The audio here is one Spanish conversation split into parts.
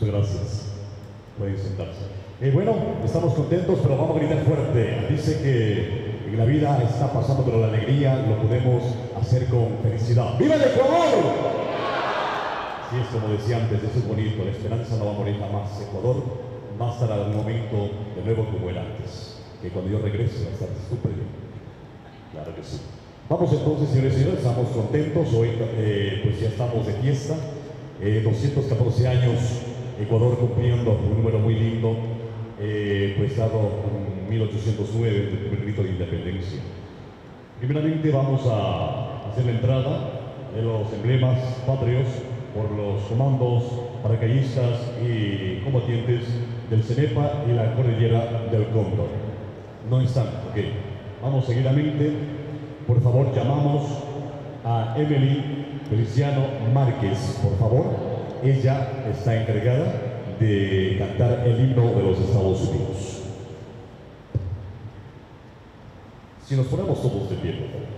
Muchas gracias. Pueden sentarse. Eh, bueno, estamos contentos, pero vamos a gritar fuerte. Dice que la vida está pasando, pero la alegría lo podemos hacer con felicidad. ¡Viva el Ecuador! Sí, es como decía antes, eso es bonito. La esperanza no va a morir jamás. Ecuador va a estar algún momento de nuevo como era antes. Que cuando yo regrese va a estar súper bien. Claro que sí. Vamos entonces, señores y señores, estamos contentos. Hoy eh, pues ya estamos de fiesta. Eh, 214 años, Ecuador cumpliendo un número muy lindo, eh, pues dado en 1809, el primer grito de independencia. Primeramente vamos a hacer la entrada de los emblemas patrios por los comandos paracaidistas y combatientes del CENEPA y la cordillera del Cóndor. No están, ok. Vamos seguidamente. Por favor, llamamos a Emily Feliciano Márquez, por favor. Ella está encargada de cantar el himno de los Estados Unidos. Si nos ponemos todos de pie.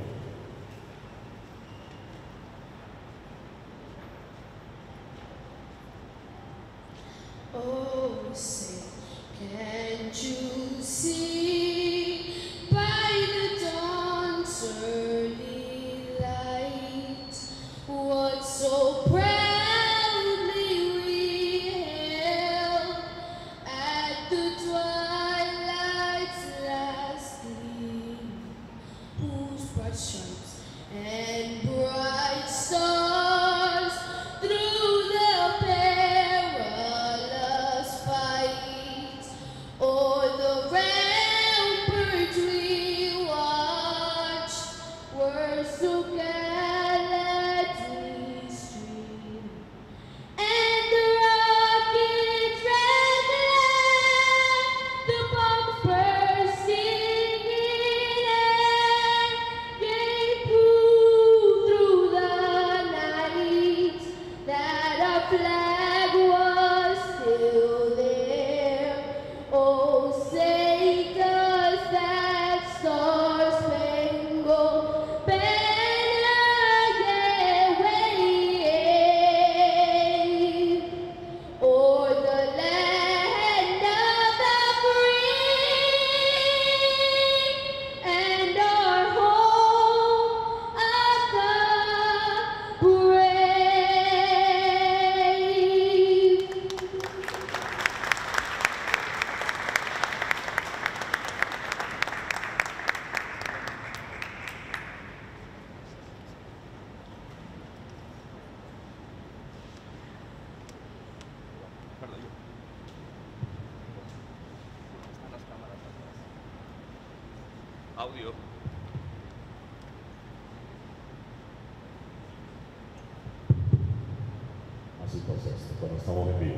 Esto, cuando estamos en vivo.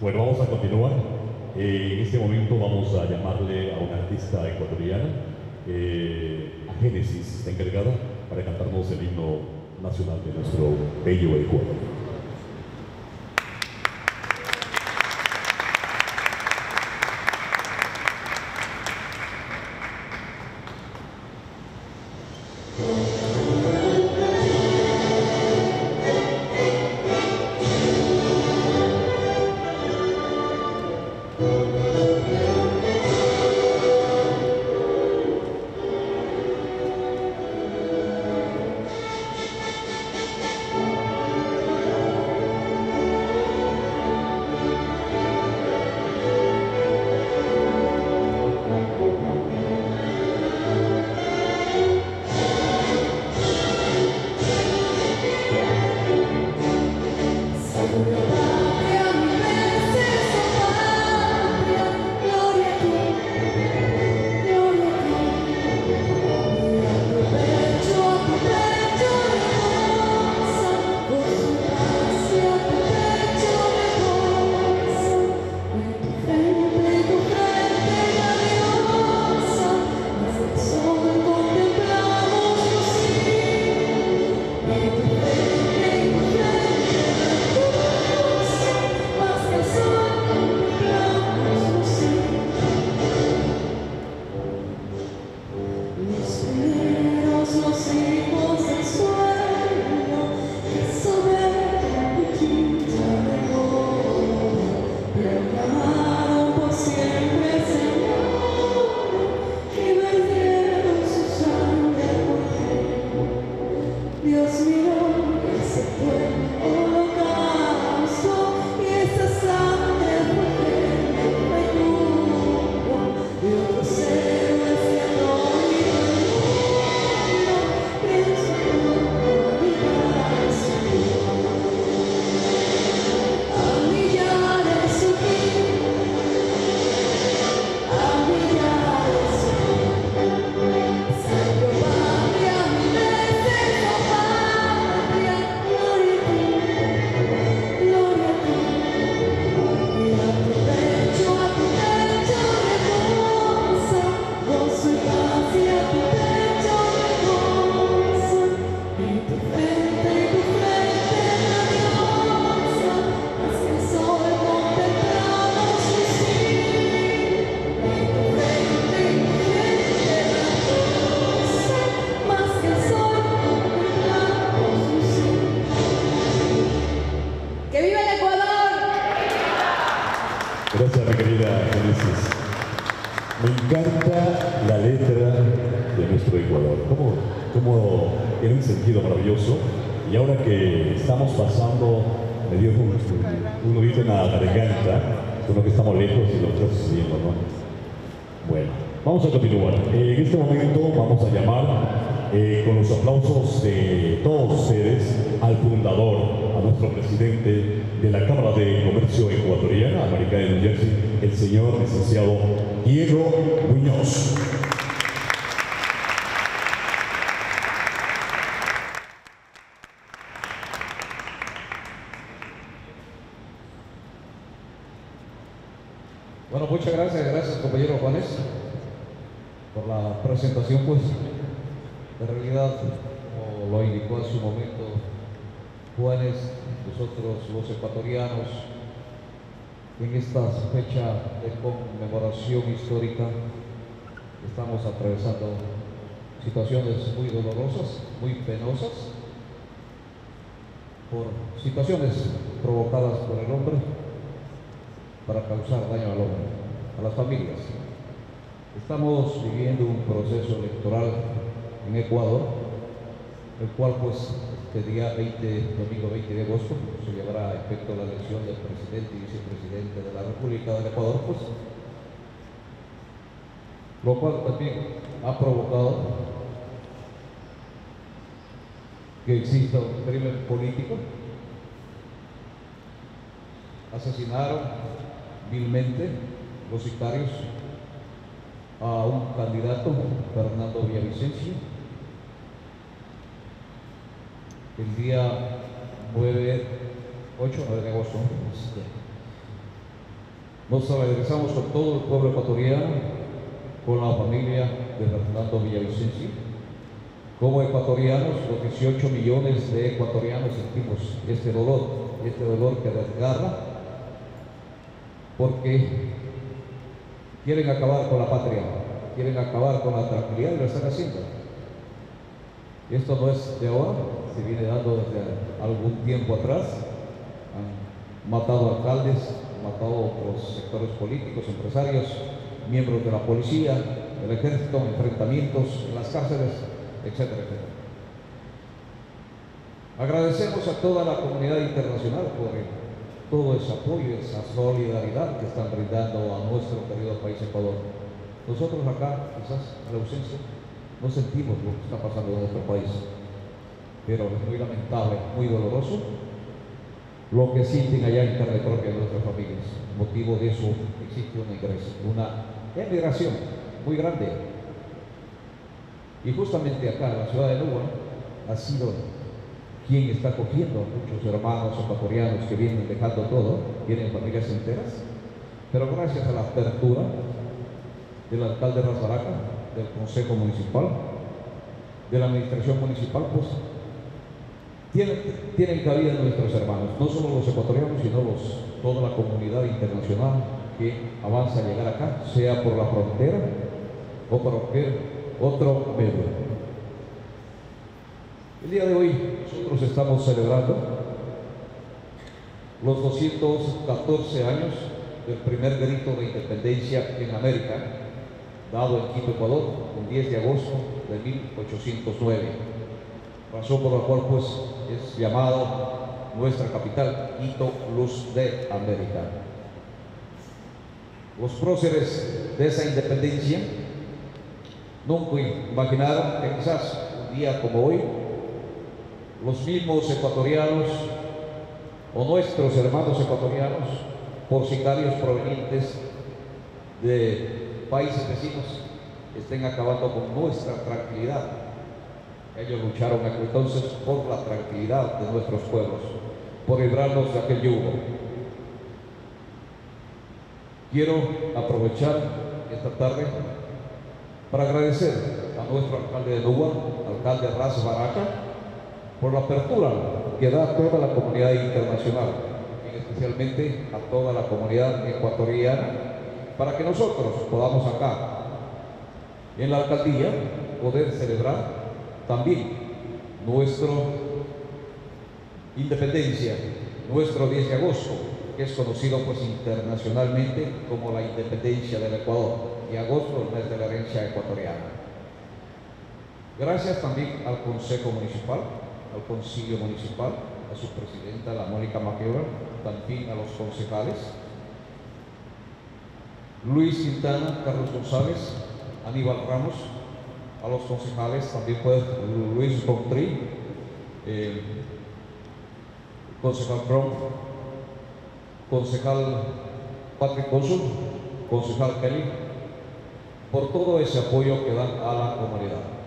Bueno, vamos a continuar. Eh, en este momento vamos a llamarle a una artista ecuatoriana, eh, a Génesis, encargada para cantarnos el himno nacional de nuestro bello Ecuador. Pasando, me dio un, un nudito en la garganta, uno que estamos lejos y lo otro sucediendo, ¿no? Bueno, vamos a continuar. Eh, en este momento vamos a llamar eh, con los aplausos de todos ustedes al fundador, a nuestro presidente de la Cámara de Comercio Ecuatoriana, Americana de New Jersey, el señor licenciado Diego Muñoz. Bueno, muchas gracias, gracias compañero Juanes por la presentación, pues, de realidad, como lo indicó en su momento Juanes, nosotros los ecuatorianos, en esta fecha de conmemoración histórica, estamos atravesando situaciones muy dolorosas, muy penosas, por situaciones provocadas por el hombre para causar daño al hombre, a las familias. Estamos viviendo un proceso electoral en Ecuador, el cual pues este día 20, domingo 20 de agosto, se llevará a efecto la elección del presidente y vicepresidente de la República del Ecuador, pues, lo cual también ha provocado que exista un crimen político. Asesinaron vilmente los sicarios a un candidato, Fernando Villavicencio, el día 9, 8, 9 de agosto. Nos regresamos con todo el pueblo ecuatoriano, con la familia de Fernando Villavicencio. Como ecuatorianos, los 18 millones de ecuatorianos sentimos este dolor, este dolor que desgarra, porque quieren acabar con la patria, quieren acabar con la tranquilidad y lo están haciendo. Esto no es de ahora, se viene dando desde algún tiempo atrás. Han matado alcaldes, han matado otros sectores políticos, empresarios, miembros de la policía, del ejército, enfrentamientos en las cárceles, etcétera, etcétera. Agradecemos a toda la comunidad internacional por todo ese apoyo, esa solidaridad que están brindando a nuestro querido país Ecuador. Nosotros acá, quizás a la ausencia, no sentimos lo que está pasando en nuestro país, pero es muy lamentable, muy doloroso lo que sienten allá en carne propia de nuestras familias. Motivo de eso existe una ingresa, una emigración muy grande. Y justamente acá en la ciudad de Lugo ha sido quien está acogiendo a muchos hermanos ecuatorianos que vienen dejando todo, vienen familias enteras, pero gracias a la apertura del alcalde Razaraca, del Consejo Municipal, de la Administración Municipal, pues tienen, tienen cabida nuestros hermanos, no solo los ecuatorianos, sino los, toda la comunidad internacional que avanza a llegar acá, sea por la frontera o por otro medio. El día de hoy nosotros estamos celebrando los 214 años del primer grito de independencia en América, dado en Quito, Ecuador, el 10 de agosto de 1809. razón por la cual pues es llamado nuestra capital Quito Luz de América. Los próceres de esa independencia nunca imaginaron que quizás un día como hoy los mismos ecuatorianos o nuestros hermanos ecuatorianos, por sicarios provenientes de países vecinos, estén acabando con nuestra tranquilidad. Ellos lucharon entonces por la tranquilidad de nuestros pueblos, por librarnos de aquel yugo. Quiero aprovechar esta tarde para agradecer a nuestro alcalde de Nuba, alcalde Raz Baraca, por la apertura que da toda la comunidad internacional, y especialmente a toda la comunidad ecuatoriana, para que nosotros podamos acá, en la alcaldía, poder celebrar también nuestra independencia, nuestro 10 de agosto, que es conocido pues internacionalmente como la independencia del Ecuador, y agosto el mes de la herencia ecuatoriana. Gracias también al Consejo Municipal, al Concilio Municipal, a su presidenta, la Mónica Maqueura, también a los concejales, Luis Quintana, Carlos González, Aníbal Ramos, a los concejales, también pues Luis Contri, concejal Crom, concejal Patrick Consul, concejal Kelly, por todo ese apoyo que dan a la comunidad.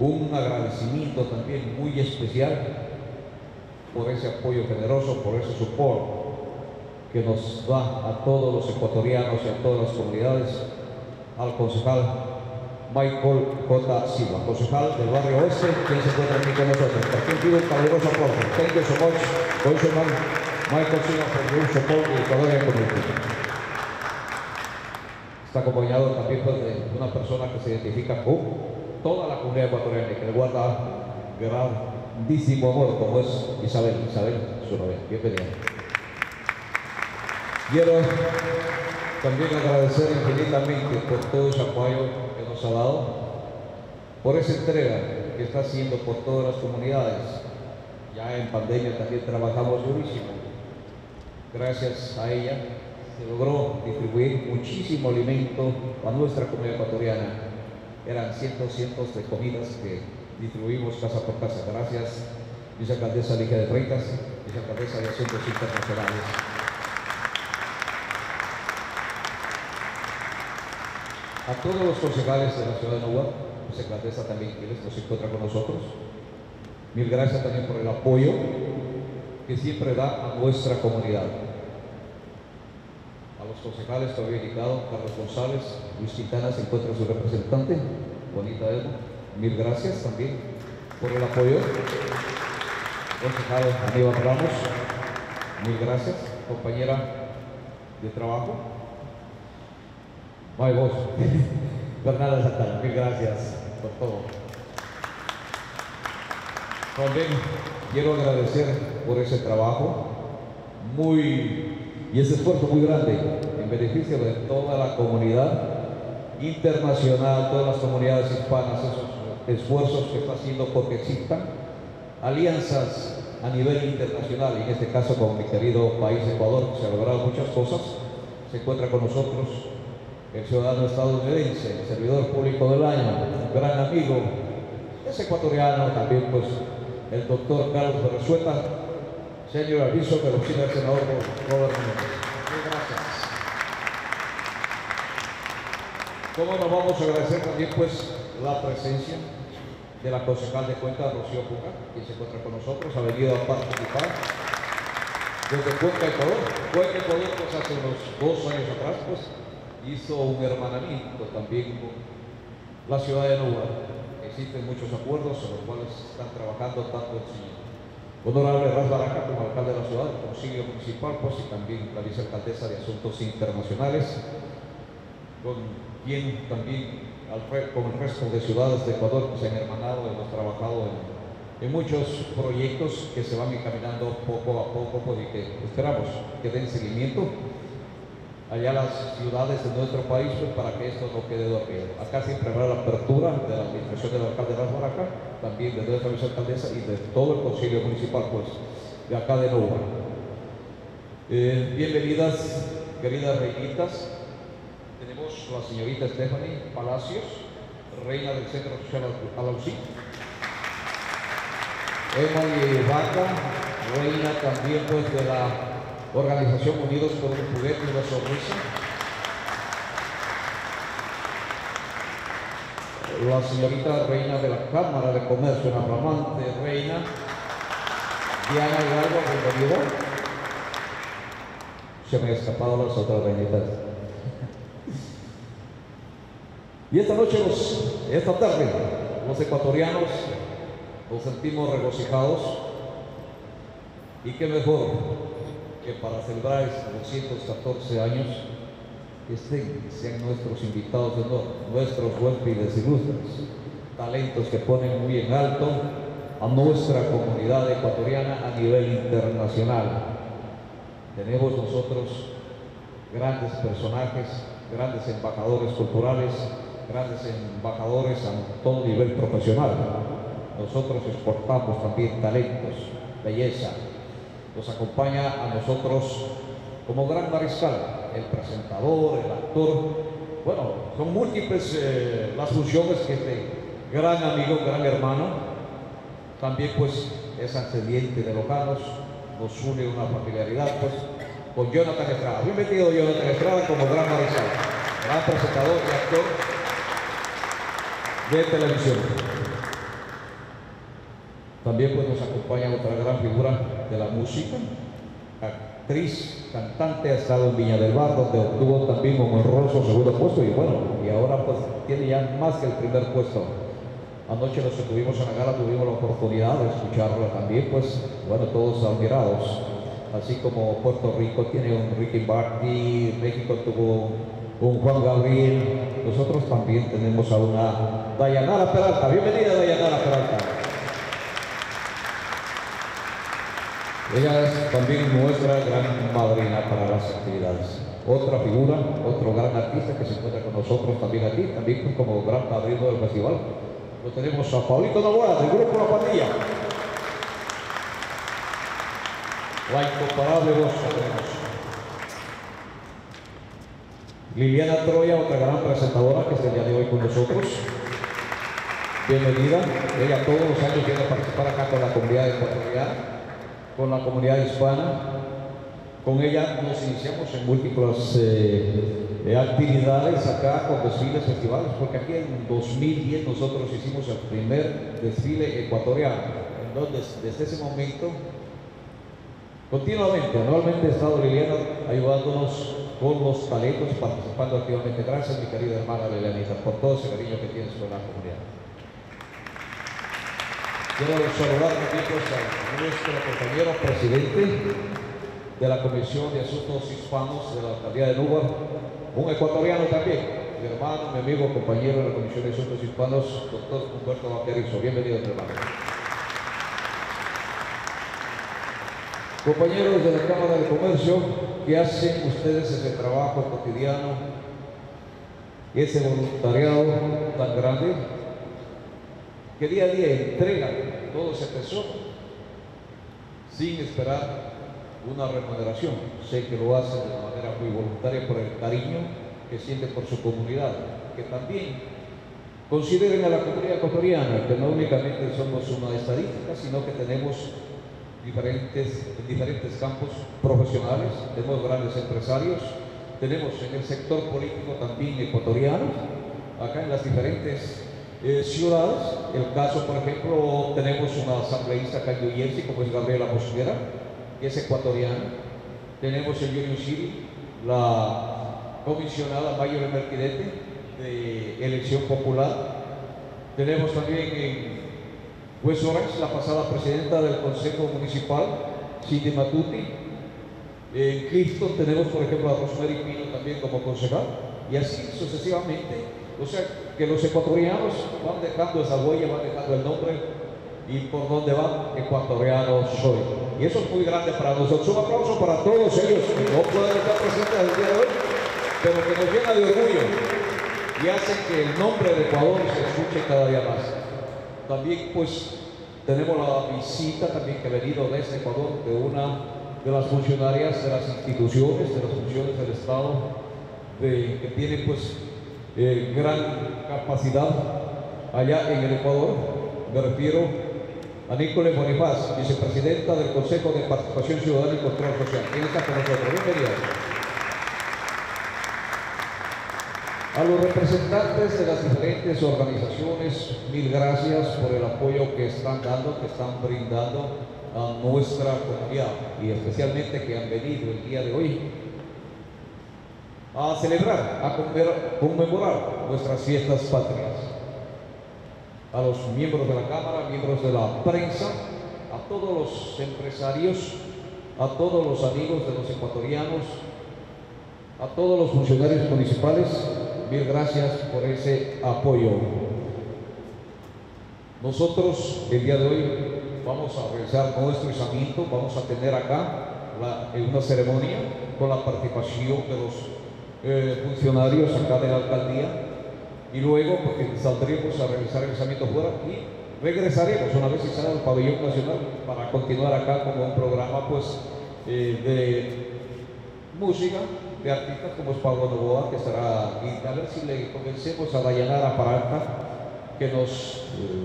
Un agradecimiento también muy especial por ese apoyo generoso, por ese support que nos da a todos los ecuatorianos y a todas las comunidades, al concejal Michael J. Silva, concejal del barrio oeste, quien se encuentra aquí con nosotros. Por quien pido un caluroso aplauso. Thank you so much, Councilman Michael Silva, for your support y Ecuadorian community. Está acompañado también pues, de una persona que se identifica con toda la comunidad ecuatoriana que le guarda grandísimo amor, como es Isabel. Isabel, su novia. Bienvenida. Quiero también agradecer infinitamente por todo ese apoyo que nos ha dado, por esa entrega que está haciendo por todas las comunidades. Ya en pandemia también trabajamos durísimo. Gracias a ella se logró distribuir muchísimo alimento a nuestra comunidad ecuatoriana. Eran cientos, cientos de comidas que distribuimos casa por casa. Gracias, vicealcaldesa Ligia de Freitas, vicealcaldesa de Asuntos Internacionales. A todos los concejales de la ciudad de Nueva, vicealcaldesa también que nos encuentra con nosotros. Mil gracias también por el apoyo que siempre da a nuestra comunidad. Concejales había indicado, Carlos González, Luis Quintana se encuentra su representante, Bonita Elmo. Mil gracias también por el apoyo. Concejal Aníbal Ramos, mil gracias. Compañera de trabajo, My voz. Bernardo Santana, mil gracias por todo. También quiero agradecer por ese trabajo muy y ese esfuerzo muy grande en beneficio de toda la comunidad internacional, todas las comunidades hispanas, esos esfuerzos que está haciendo porque existan alianzas a nivel internacional, en este caso con mi querido país Ecuador, que se han logrado muchas cosas, se encuentra con nosotros el ciudadano estadounidense, el servidor público del año, un gran amigo, es ecuatoriano también, pues el doctor Carlos Berresueta, señor aviso que lo el senador Robert Muñoz. Muchas gracias. ¿Cómo nos vamos a agradecer también, pues, la presencia de la concejal de Cuenca, Rocío Cuca, quien se encuentra con nosotros, ha venido a participar desde Cuenca, Ecuador. Cuenca, Ecuador, pues hace unos dos años atrás, pues, hizo un hermanamiento también con la ciudad de Nuba. Existen muchos acuerdos en los cuales están trabajando tanto el señor honorable Raz Baraca como alcalde de la ciudad, el concilio municipal, pues y también la vicealcaldesa de Asuntos Internacionales, con quien también con el resto de ciudades de Ecuador se han hermanado, hemos trabajado en, en muchos proyectos que se van encaminando poco a poco pues, y que esperamos que den seguimiento allá las ciudades de nuestro país pues, para que esto no quede dormido. Acá siempre habrá la apertura de la administración del alcalde de Las Baracas, también de nuestra vicealcaldesa y de todo el consejo municipal pues, de acá de Nueva. Eh, bienvenidas, queridas reinitas. Tenemos la señorita Stephanie Palacios, reina del Centro Social Alausí. Emily Vaca, reina también pues de la organización Unidos por un juguete y una sonrisa. La señorita reina de la Cámara de Comercio, una flamante reina, Diana Hidalgo, bienvenida. Se me han escapado las otras reinitas. Y esta noche, esta tarde, los ecuatorianos nos sentimos regocijados y qué mejor que para celebrar estos 214 años estén, sean nuestros invitados de honor, nuestros huéspedes ilustres, talentos que ponen muy en alto a nuestra comunidad ecuatoriana a nivel internacional. Tenemos nosotros grandes personajes, grandes embajadores culturales, grandes embajadores a todo nivel profesional. Nosotros exportamos también talentos, belleza. Nos acompaña a nosotros como gran mariscal, el presentador, el actor. Bueno, son múltiples eh, las funciones que este gran amigo, gran hermano, también pues es ascendiente de Lojanos, nos une una familiaridad pues con Jonathan Estrada. Bienvenido Jonathan Estrada como gran mariscal, gran presentador y actor de televisión. También pues nos acompaña otra gran figura de la música, actriz, cantante, ha estado en Viña del Mar, donde obtuvo también un honroso segundo puesto y bueno, y ahora pues tiene ya más que el primer puesto. Anoche que estuvimos en la gala tuvimos la oportunidad de escucharla también, pues bueno, todos admirados. Así como Puerto Rico tiene un Ricky Martin, México tuvo un Juan Gabriel, nosotros también tenemos a una Dayanara Peralta. Bienvenida Dayanara Peralta. Ella es también nuestra gran madrina para las actividades. Otra figura, otro gran artista que se encuentra con nosotros también aquí, también como gran madrino del festival. Lo tenemos a Paulito Novoa, del grupo La Pandilla. La incomparable voz tenemos. Liliana Troya, otra gran presentadora que está el día de hoy con nosotros. Bienvenida. Ella todos los años viene a participar acá con la comunidad ecuatoriana, con la comunidad hispana. Con ella nos iniciamos en múltiples eh, eh, actividades acá con desfiles, festivales, porque aquí en 2010 nosotros hicimos el primer desfile ecuatoriano. Entonces, desde ese momento, continuamente, anualmente ha estado Liliana ayudándonos con los talentos, participando activamente. Gracias, mi querida hermana Lilianita, por todo ese cariño que tienes con la comunidad. Quiero saludar pues, a nuestro compañero presidente de la Comisión de Asuntos Hispanos de la Alcaldía de Nuba, un ecuatoriano también, mi hermano, mi amigo, compañero de la Comisión de Asuntos Hispanos, doctor Humberto Vaquerizo. Bienvenido, hermano. Compañeros de la Cámara de Comercio, que hacen ustedes ese trabajo cotidiano, ese voluntariado tan grande, que día a día entregan todo ese tesoro sin esperar una remuneración. Sé que lo hacen de manera muy voluntaria por el cariño que sienten por su comunidad, que también consideren a la comunidad ecuatoriana, que no únicamente somos una estadística, sino que tenemos diferentes, en diferentes campos profesionales, tenemos grandes empresarios, tenemos en el sector político también ecuatoriano, acá en las diferentes eh, ciudades, el caso por ejemplo, tenemos una asambleísta Jersey, como es Gabriela Mosquera, que es ecuatoriana, tenemos en Union City la comisionada Mayor Merquidete de elección popular, tenemos también en West Orange, la pasada presidenta del Consejo Municipal, Cindy Matuti. En Clifton tenemos, por ejemplo, a Rosemary Pino también como concejal, y así sucesivamente. O sea, que los ecuatorianos van dejando esa huella, van dejando el nombre, y por dónde van, ecuatorianos soy. Y eso es muy grande para nosotros. Un aplauso para todos ellos que no pueden estar presentes el día de hoy, pero que nos llena de orgullo y hace que el nombre de Ecuador se escuche cada día más. También pues tenemos la visita también que ha venido desde Ecuador de una de las funcionarias de las instituciones, de las funciones del Estado, que tienen pues eh, gran capacidad allá en el Ecuador. Me refiero a Nicole Bonifaz, vicepresidenta del Consejo de Participación Ciudadana y Control Social. ¿Quién está con nosotros? Bienvenida. A los representantes de las diferentes organizaciones, mil gracias por el apoyo que están dando, que están brindando a nuestra comunidad y especialmente que han venido el día de hoy a celebrar, a conmemorar nuestras fiestas patrias. A los miembros de la Cámara, miembros de la prensa, a todos los empresarios, a todos los amigos de los ecuatorianos, a todos los funcionarios municipales, mil gracias por ese apoyo. Nosotros el día de hoy vamos a realizar nuestro izamiento, vamos a tener acá la- una ceremonia con la participación de los eh, funcionarios acá de la alcaldía y luego porque saldremos a realizar el izamiento fuera y regresaremos una vez izado al pabellón nacional para continuar acá como un programa pues eh, de música de artistas como es Pablo Novoa, que estará y a ver si le convencemos a Dayanara Paranta que nos eh,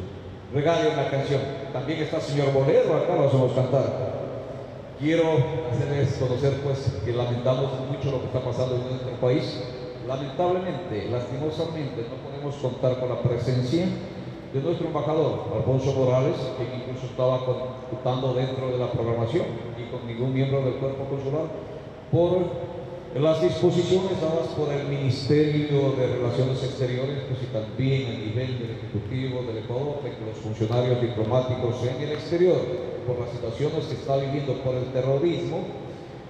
regale una canción. También está el señor Bolero, acá lo hacemos cantar. Quiero hacerles conocer pues que lamentamos mucho lo que está pasando en nuestro país. Lamentablemente, lastimosamente, no podemos contar con la presencia de nuestro embajador, Alfonso Morales, que incluso estaba computando dentro de la programación y con ningún miembro del cuerpo consular, por las disposiciones dadas por el Ministerio de Relaciones Exteriores, pues y también a nivel del Ejecutivo del Ecuador, que los funcionarios diplomáticos en el exterior, por las situaciones que está viviendo por el terrorismo,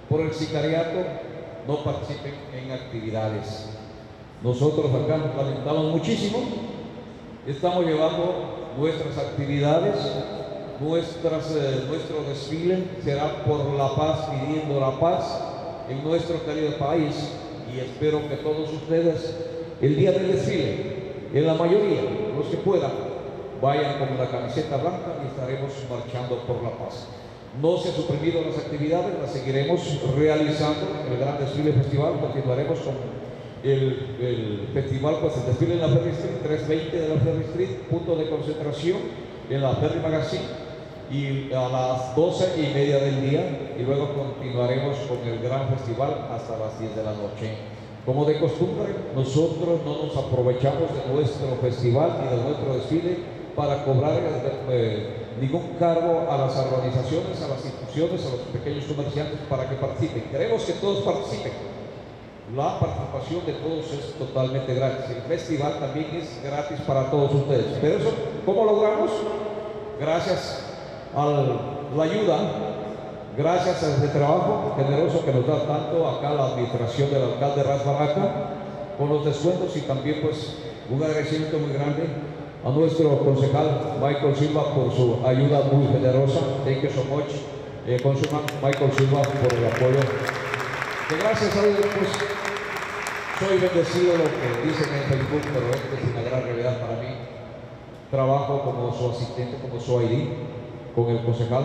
por el sicariato, no participen en actividades. Nosotros acá lamentamos muchísimo, estamos llevando nuestras actividades, eh, nuestro desfile. Será por la paz, pidiendo la paz en nuestro querido país y espero que todos ustedes el día del desfile, en la mayoría, los que puedan, vayan con la camiseta blanca y estaremos marchando por la paz. No se han suprimido las actividades, las seguiremos realizando en el gran desfile festival, continuaremos con el, el festival, pues el desfile en la Ferry Street, 320 de la Ferry Street, punto de concentración en la Ferry Magazine y a las 12 y media del día y luego continuaremos con el gran festival hasta las 10 de la noche. Como de costumbre, nosotros no nos aprovechamos de nuestro festival ni de nuestro desfile para cobrar eh, ningún cargo a las organizaciones, a las instituciones, a los pequeños comerciantes para que participen. Queremos que todos participen. La participación de todos es totalmente gratis. El festival también es gratis para todos ustedes. Pero eso, ¿cómo logramos? Gracias a la ayuda, gracias a este trabajo generoso que nos da tanto acá la administración del alcalde Ras Barraca, con los descuentos y también pues un agradecimiento muy grande a nuestro concejal Michael Silva por su ayuda muy generosa. Thank you so much, eh, Consuman Michael Silva, por el apoyo. Que gracias a Dios, pues, soy bendecido lo que dicen en Facebook, pero es una gran realidad para mí. Trabajo como su asistente, como su ID, con el concejal,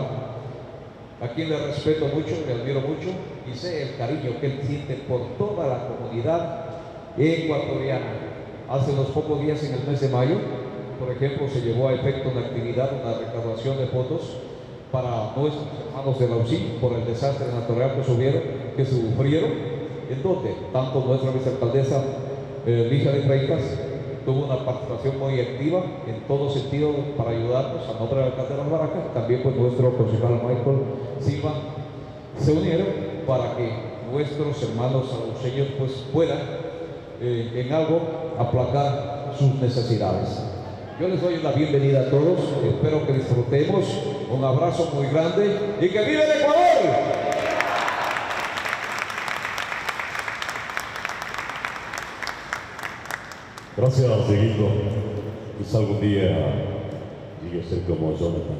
a quien le respeto mucho, le admiro mucho y sé el cariño que él siente por toda la comunidad ecuatoriana. Hace unos pocos días, en el mes de mayo, por ejemplo, se llevó a efecto una actividad, una recaudación de fondos para nuestros hermanos de la UCI por el desastre natural que, subieron, que sufrieron, en donde tanto nuestra vicealcaldesa eh, de Freitas tuvo una participación muy activa en todo sentido para ayudarnos a nombre del alcalde de las Barracas, también pues nuestro concejal Michael Silva se unieron para que nuestros hermanos saluceños pues puedan eh, en algo aplacar sus necesidades. Yo les doy la bienvenida a todos, espero que disfrutemos, un abrazo muy grande y que vive el Ecuador. Gracias, Dieguito. Quizá algún día llegue a ser como Jonathan.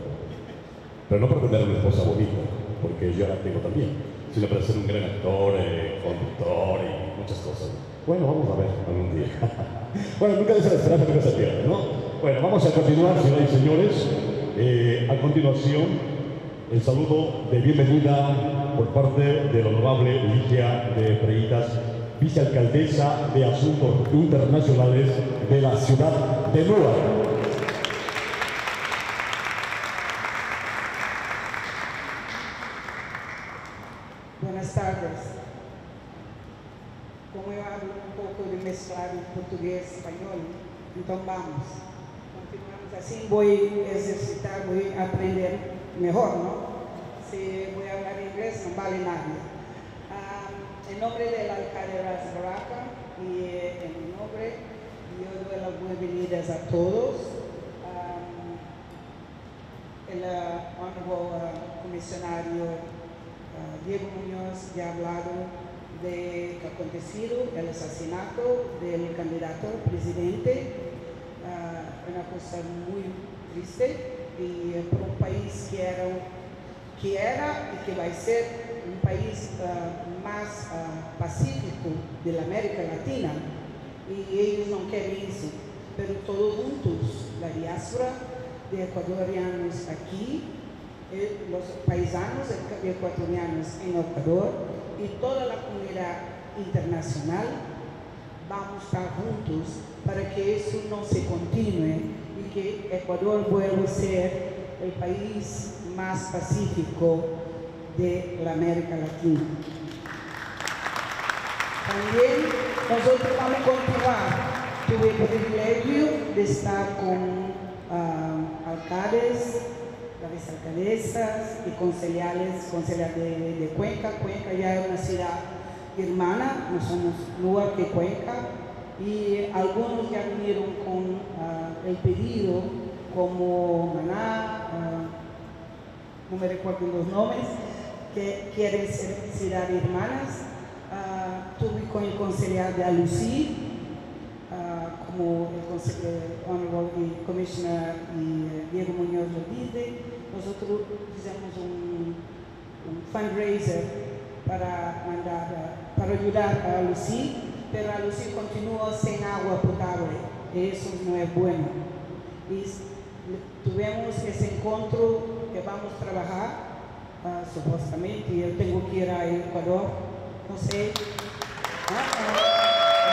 Pero no para tener una esposa bonita, porque yo la tengo también. sino para ser un gran actor, eh, conductor y muchas cosas. Bueno, vamos a ver algún día. bueno, nunca esa esperanza nunca se pierde, ¿no? Bueno, vamos a continuar, señoras y señores. Eh, a continuación, el saludo de bienvenida por parte del honorable Ligia de Freitas, vicealcaldesa de Asuntos Internacionales de la ciudad de Newark. Buenas tardes. Como eu hablo um pouco de mesclado português e espanhol, então vamos. Continuamos assim, vou exercitar, vou aprender melhor, não? Se vou falar inglês, não vale nada. Ah, em nome do alcalde Ras Baraka e eh, em meu nome, eu dou as boas-vindas a todos. Ah, el uh, honorable uh, comisionario uh, Diego Muñoz ya ha hablado de lo acontecido, el asesinato del candidato presidente, una cosa muy triste y por un país que que era y que va a ser un país uh, más uh, pacífico de la América Latina y ellos no quieren eso, pero todos juntos, la diáspora, de ecuatorianos aquí, eh, los paisanos ecuatorianos en Ecuador y toda la comunidad internacional vamos a estar juntos para que eso no se continúe y que Ecuador vuelva a ser el país más pacífico de la América Latina. También nosotros vamos a continuar. Tuve el privilegio de estar con ah, alcaldes, vicealcaldesas y concejales, concejales de, de Cuenca. Cuenca ya es una ciudad hermana, no somos Newark que Cuenca. Y algunos ya vinieron con ah, el pedido, como Maná, ah, no me recuerdo los nombres, que quieren ser hermanas. Ah, tuve con el concejal de Alucí, Ah, como el conse- eh, Honorable Commissioner y, eh, Diego Muñoz dice, nosotros hicimos un, un fundraiser para, ah, para ayudar a Lucy, pero a Lucy continúa sin agua potable, eso no es bueno. Y tuvimos ese encuentro que vamos a trabajar, ah, supuestamente, yo tengo que ir a Ecuador, no sé. Ah, ah,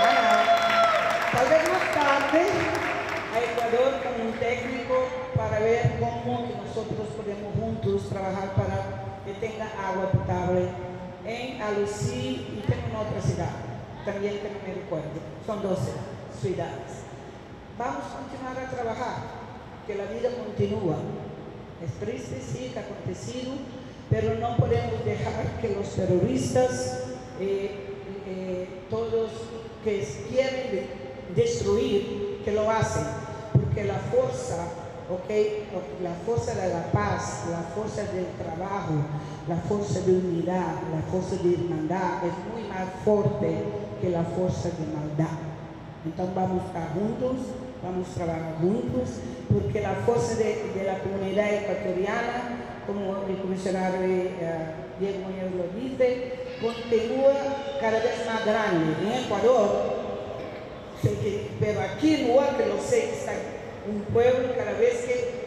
ah, tarde a Ecuador con un técnico para ver cómo nosotros podemos juntos trabajar para que tenga agua potable en Alucí y una otra ciudad, también que no me recuerdo, son 12 ciudades. Vamos a continuar a trabajar, que la vida continúa. Es triste, sí, que acontecido, pero no podemos dejar que los terroristas, eh, eh, todos que quieren de- destruir, que lo hacen, porque la fuerza, ok, la fuerza de la paz, la fuerza del trabajo, la fuerza de unidad, la fuerza de hermandad es muy más fuerte que la fuerza de maldad. Entonces vamos a estar juntos, vamos a trabajar juntos, porque la fuerza de, de la comunidad ecuatoriana, como el comisionario eh, Diego Muñoz lo dice, continúa cada vez más grande. En Ecuador, pero aquí en Huaca lo sé, está un pueblo cada vez que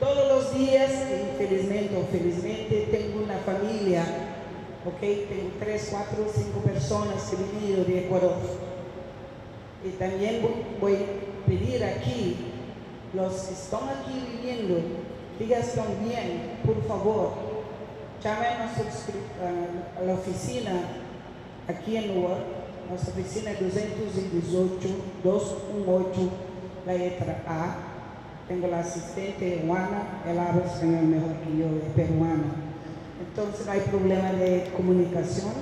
todos los días, infelizmente o felizmente, tengo una familia, ok, tengo tres, cuatro, cinco personas que han de Ecuador. Y también voy a pedir aquí, los que están aquí viviendo, digan bien, por favor, llamen a, la oficina aquí en Newark, nuestra oficina es 218, 218, la letra A. Tengo la asistente Juana, ella habla español mejor que yo, es peruana. Entonces no hay problema de comunicación.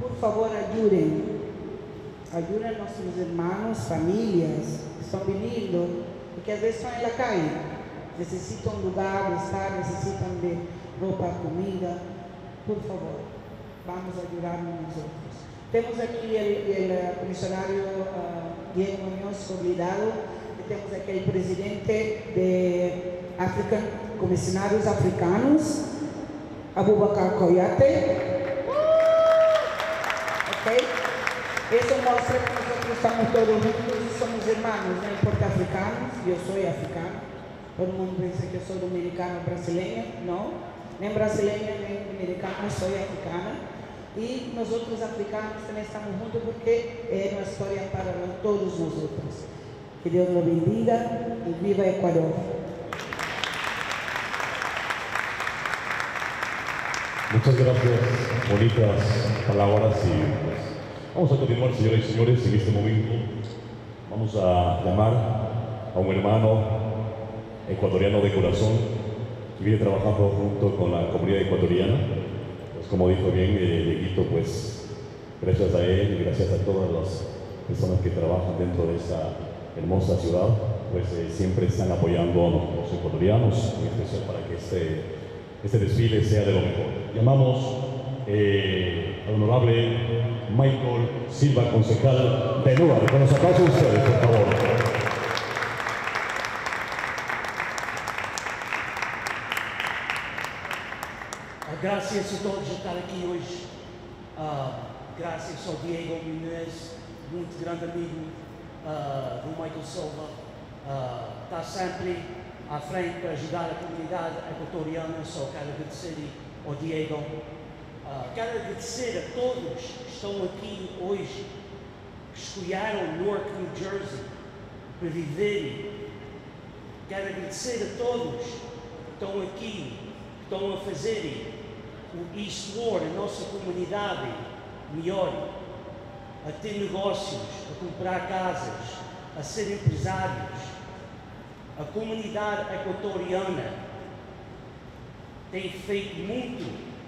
Por favor. Ayuden a nuestros hermanos, familias que están viniendo y que a veces están en la calle. Necesitan lugar estar, necesitan de ropa, comida. Por favor, vamos a ayudarnos nosotros. Tenemos aquí el, el, eh, comisionario ah, Diego Muñoz convidado, tenemos aquí el presidente de African, Comisionarios Africanos, Abubakar Koyate. ¿ok? Eso muestra que nosotros estamos todos juntos y somos hermanos, no importa africanos, yo soy africano. Todo mundo dice que soy dominicano brasileña, no, ni brasileña ni dominicana, soy africana. Y nosotros africanos también estamos juntos porque es una historia para todos nosotros. Que Dios lo bendiga y viva Ecuador. Muchas gracias, bonitas palabras y pues, vamos a continuar, señoras y señores, en este momento. Vamos a llamar a un hermano ecuatoriano de corazón que viene trabajando junto con la comunidad ecuatoriana. Pues como dijo bien eh, Dieguito, pues gracias a él y gracias a todas las personas que trabajan dentro de esta hermosa ciudad, pues eh, siempre están apoyando a los ecuatorianos, en especial para que este, este desfile sea de lo mejor. Llamamos eh, al honorable Michael Silva, concejal de Nubar. Con los aplausos ustedes, por favor. Graças a todos por estar aqui hoje. Ah, graças ao Diego Munez, muito grande amigo ah, do Michael Silva. Ah, está sempre à frente para ajudar a comunidade equatoriana. Só quero agradecer ao Diego. Quero agradecer a todos que estão aqui hoje, que escolheram Newark, New Jersey, para viverem Quero agradecer a todos que estão aqui, que estão a fazerem o Eastward, a nossa comunidade, melhor, a ter negócios, a comprar casas, a ser empresários. A comunidade equatoriana tem feito muito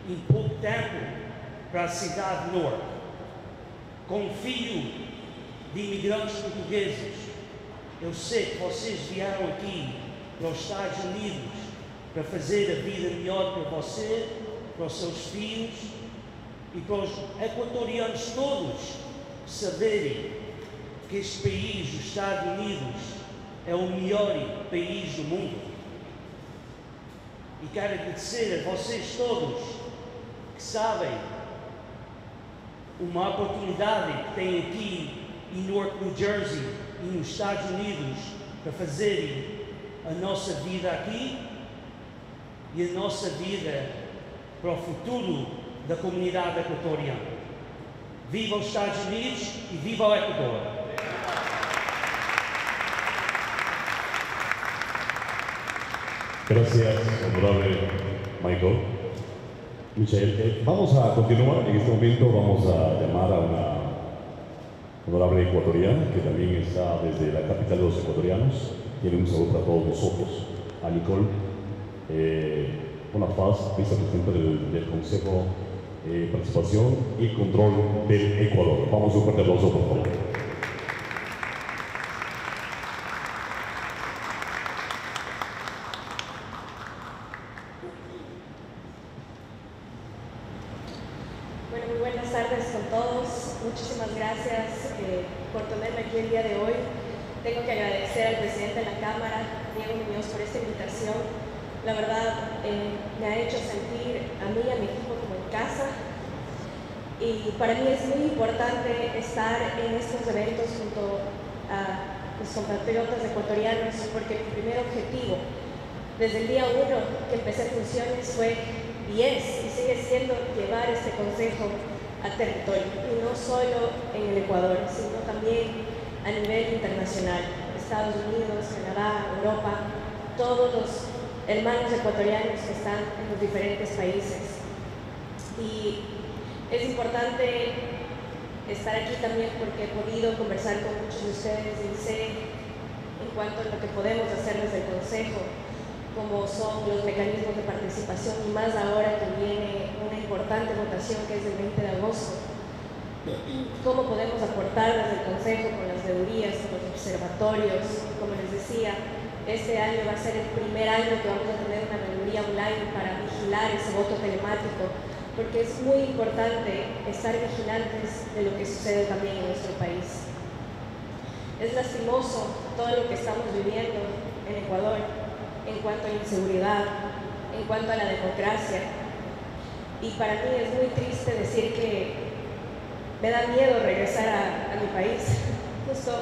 em pouco tempo para a cidade de Norte. Confio de imigrantes portugueses. Eu sei que vocês vieram aqui para os Estados Unidos para fazer a vida melhor para você, os seus filhos e para os equatorianos todos saberem que este país, os Estados Unidos, é o melhor país do mundo. E quero agradecer a vocês todos que sabem uma oportunidade que têm aqui em Newark, New Jersey e nos Estados Unidos para fazerem a nossa vida aqui e a nossa vida para o futuro da comunidade equatoriana. Viva os Estados Unidos e viva o Equador! Gracias, honorable Michael. Michelle, eh, vamos a continuar. En este momento vamos a llamar a una honorable ecuatoriana que también está desde la capital de los ecuatorianos. Tiene un saludo para todos nosotros. A Nicole eh, Bonapaz, vicepresidenta del, del Consejo de Participación y Control del Ecuador. Vamos a fuerte aplauso, por favor. Bueno, muy buenas tardes con todos. Muchísimas gracias eh, por tenerme aquí el día de hoy. Tengo que agradecer al presidente de la Cámara, Diego Muñoz, por esta invitación. La verdad, eh, me ha hecho sentir a mí y a mi equipo como en casa. Y para mí es muy importante estar en estos eventos junto a mis compatriotas ecuatorianos, porque mi primer objetivo desde el día uno que empecé funciones fue y es y sigue siendo llevar este consejo a territorio, y no solo en el Ecuador, sino también a nivel internacional, Estados Unidos, Canadá, Europa, todos los hermanos ecuatorianos que están en los diferentes países. Y es importante estar aquí también porque he podido conversar con muchos de ustedes y sé cuanto a lo que podemos hacer desde el Consejo, como son los mecanismos de participación y más ahora que viene una importante votación que es el 20 de agosto. ¿Cómo podemos aportar desde el Consejo con las deurías, con los observatorios? Como les decía, este año va a ser el primer año que vamos a tener una veeduría online para vigilar ese voto telemático, porque es muy importante estar vigilantes de lo que sucede también en nuestro país. Es lastimoso todo lo que estamos viviendo en Ecuador en cuanto a la inseguridad, en cuanto a la democracia. Y para mí es muy triste decir que me da miedo regresar a, mi país. Justo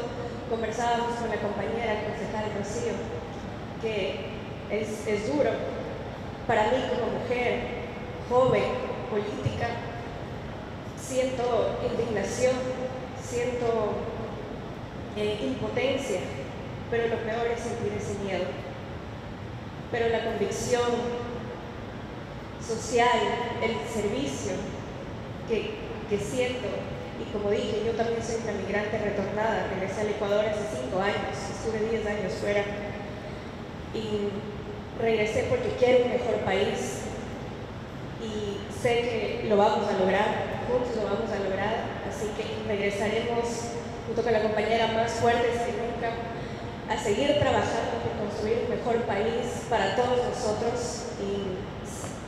conversábamos con la compañera, concejal Rocío, que es, es duro para mí como mujer, joven, política, siento indignación, siento eh, impotencia, pero lo peor es sentir ese miedo. Pero la convicción social, el servicio que, que siento, y como dije, yo también soy una migrante retornada, regresé al Ecuador hace cinco años, estuve 10 años fuera, y regresé porque quiero un mejor país, y sé que lo vamos a lograr, juntos lo vamos a lograr, así que regresaremos junto con la compañera más fuertes que nunca a seguir trabajando por construir un mejor país para todos nosotros y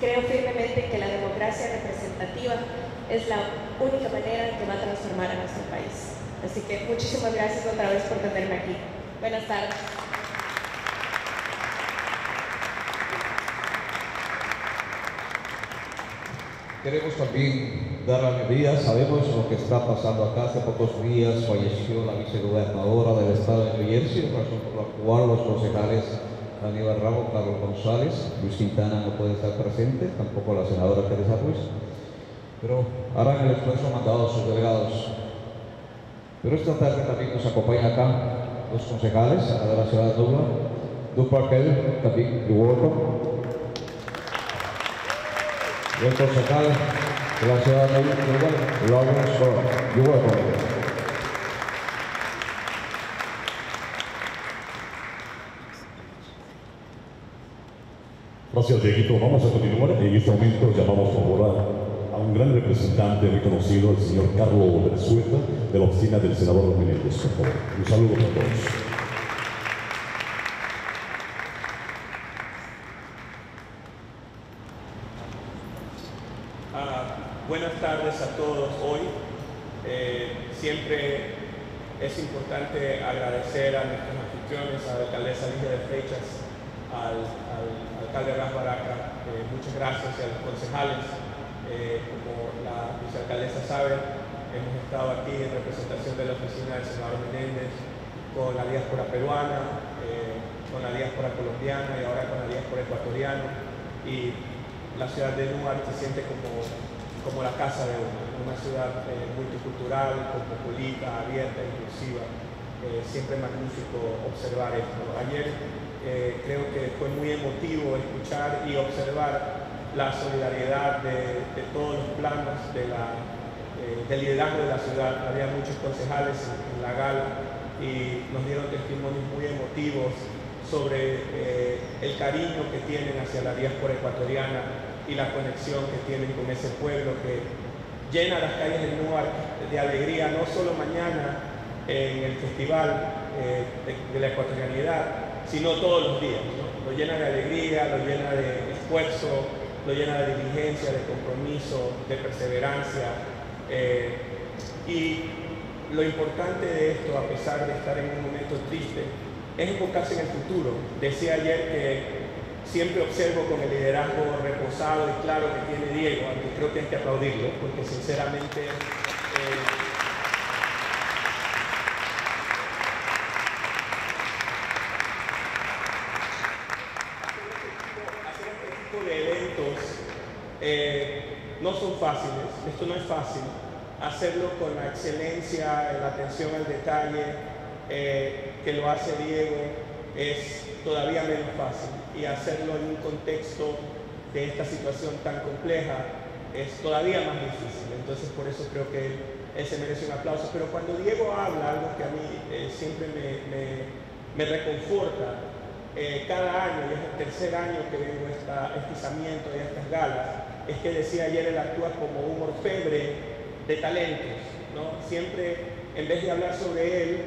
creo firmemente que la democracia representativa es la única manera que va a transformar a nuestro país. Así que muchísimas gracias otra vez por tenerme aquí. Buenas tardes. Queremos también dar bienvenida, sabemos lo que está pasando acá. Hace pocos días falleció la vicegobernadora del estado de New Jersey, razón por la cual los concejales Aníbal Ramos, Carlos González, Luis Quintana no puede estar presente, tampoco la senadora Teresa Ruiz, pero harán el esfuerzo mandado a sus delegados. Pero esta tarde también nos acompaña acá los concejales de la ciudad de Dublín, Doug Parker, también welcome y el concejal de la ciudad de welcome. Gracias, Dieguito. Vamos a continuar. En este momento llamamos a favor a un gran representante reconocido, el señor Carlos Berzueta, de la oficina del senador Menéndez. Un saludo para todos. Ah, buenas tardes a todos hoy. Eh, siempre es importante agradecer a nuestros anfitriones, a la alcaldesa Lidia de Flechas, al, al alcalde Ras Baraca, eh, muchas gracias y a los concejales. Eh, como la vicealcaldesa sabe, hemos estado aquí en representación de la oficina del senador Menéndez con la diáspora peruana, eh, con la diáspora colombiana y ahora con la diáspora ecuatoriana. Y la ciudad de Newark se siente como, como la casa de uno, una ciudad eh, multicultural, cosmopolita, abierta, inclusiva. Eh, siempre magnífico observar esto. Ayer eh, creo que fue muy emotivo escuchar y observar la solidaridad de, todos los planos de la, del liderazgo de la ciudad. Había muchos concejales en, en la gala y nos dieron testimonios muy emotivos sobre el cariño que tienen hacia la diáspora ecuatoriana y la conexión que tienen con ese pueblo que llena las calles de Newark de alegría, no solo mañana en el festival eh, de, de la ecuatorianidad, sino todos los días. ¿no? Lo llena de alegría, lo llena de esfuerzo, lo llena de diligencia, de compromiso, de perseverancia. eh, y lo importante de esto, a pesar de estar en un momento triste, es enfocarse en el futuro. Decía ayer que siempre observo con el liderazgo reposado y claro que tiene Diego, aunque creo que hay que aplaudirlo, porque sinceramente... eh, este eh, no son fáciles, esto no es fácil. Hacerlo con la excelencia, la atención al detalle eh, que lo hace Diego es todavía menos fácil. Y hacerlo en un contexto de esta situación tan compleja es todavía más difícil. Entonces por eso creo que él, se merece un aplauso. Pero cuando Diego habla, algo que a mí eh, siempre me, reconforta, eh, cada año, y es el tercer año que vengo a este izamiento y a estas galas, es que decía ayer, él actúa como un orfebre de talentos, ¿no? Siempre, en vez de hablar sobre él,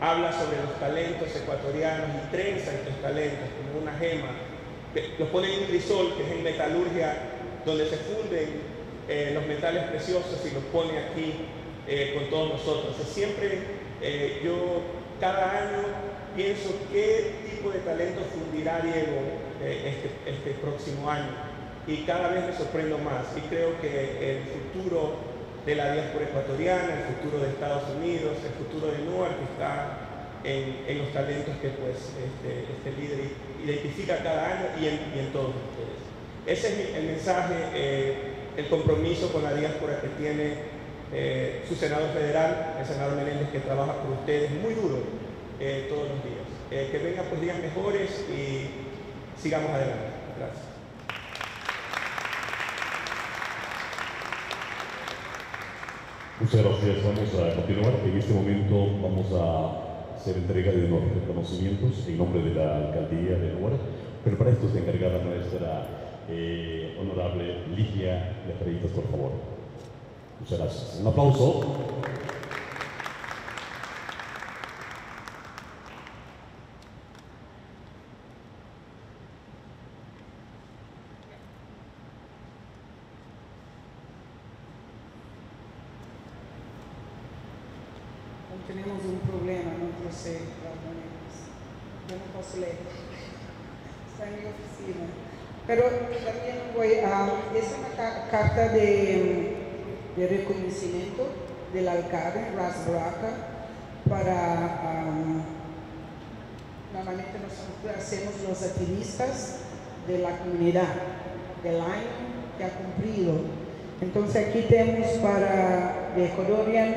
habla sobre los talentos ecuatorianos y trenza estos talentos una gema, los pone en crisol, que es en metalurgia, donde se funden eh, los metales preciosos y los pone aquí eh, con todos nosotros. Siempre eh, yo, cada año, pienso qué tipo de talento fundirá Diego este, este próximo año. Y cada vez me sorprendo más y creo que el futuro de la diáspora ecuatoriana, el futuro de Estados Unidos, el futuro de Newark está en, en los talentos que pues este, este líder identifica cada año y en, todos ustedes. Ese es el mensaje, eh, el compromiso con la diáspora que tiene eh, su senador federal, el senador Menéndez, que trabaja por ustedes muy duro eh, todos los días. Que vengan pues días mejores y sigamos adelante. Gracias. Muchas gracias. Vamos a continuar. En este momento vamos a hacer entrega de unos reconocimientos en nombre de la alcaldía de Nueva Pero para esto está encargada nuestra eh, honorable Ligia Lefreitas, por favor. Muchas gracias. Un aplauso. tenemos un problema, no sé las maneras. Yo no posso leer. Está en mi oficina. Pero también voy a, es una ca- carta de, de reconocimiento del alcalde Ras Baraka para normalmente nosotros hacemos los activistas de la comunidad del año que ha cumplido. Entonces aquí tenemos para the Ecuadorian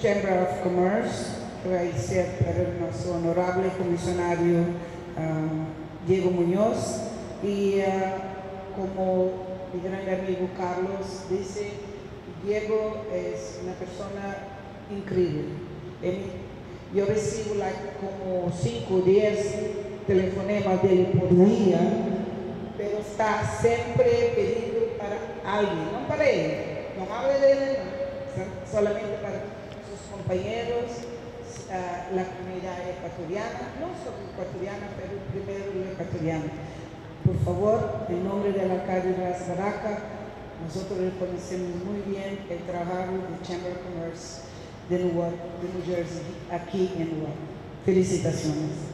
Chamber of Commerce, que va a ser para nuestro honorable comisionario Diego Muñoz y uh, como mi gran amigo Carlos dice, Diego es una persona increíble. Yo recibo like, como 5 o 10 telefonemas de él por día, pero está siempre pedindo para alguien, no para él, no habla de él, solamente para sus compañeros, ah, la comunidad ecuatoriana, no solo ecuatoriana, pero primero la ecuatoriana. Por favor, en nombre del alcalde de Ras Baraka, nosotros reconocemos muy bien el trabajo de Chamber of Commerce de Newark, de New Jersey, aquí en Newark. Felicitaciones.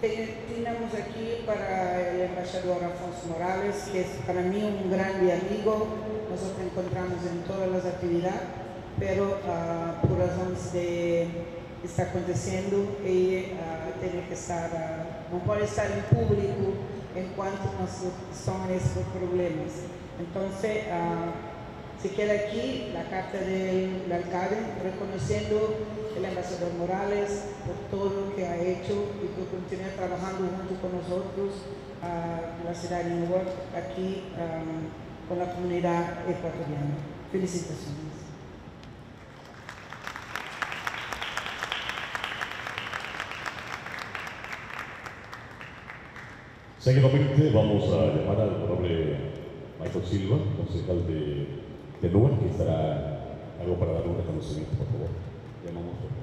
Tenemos aquí para el embajador Alfonso Morales, que es para mí un grande amigo. Nosotros encontramos en todas las actividades, pero ah, por razones de está aconteciendo ah, tiene que estar, ah, no puede estar en público en cuanto son estos problemas. Entonces, se queda aquí la carta del alcalde reconociendo el embajador Morales por todo lo que ha hecho y por continuar trabajando junto con nosotros a la ciudad de York, aquí um, con la comunidad ecuatoriana. Felicitaciones. Seguidamente vamos a llamar al honorable Michael Silva, concejal de, de Newark, que estará algo para dar un reconocimiento, por favor. Llamamos, por favor.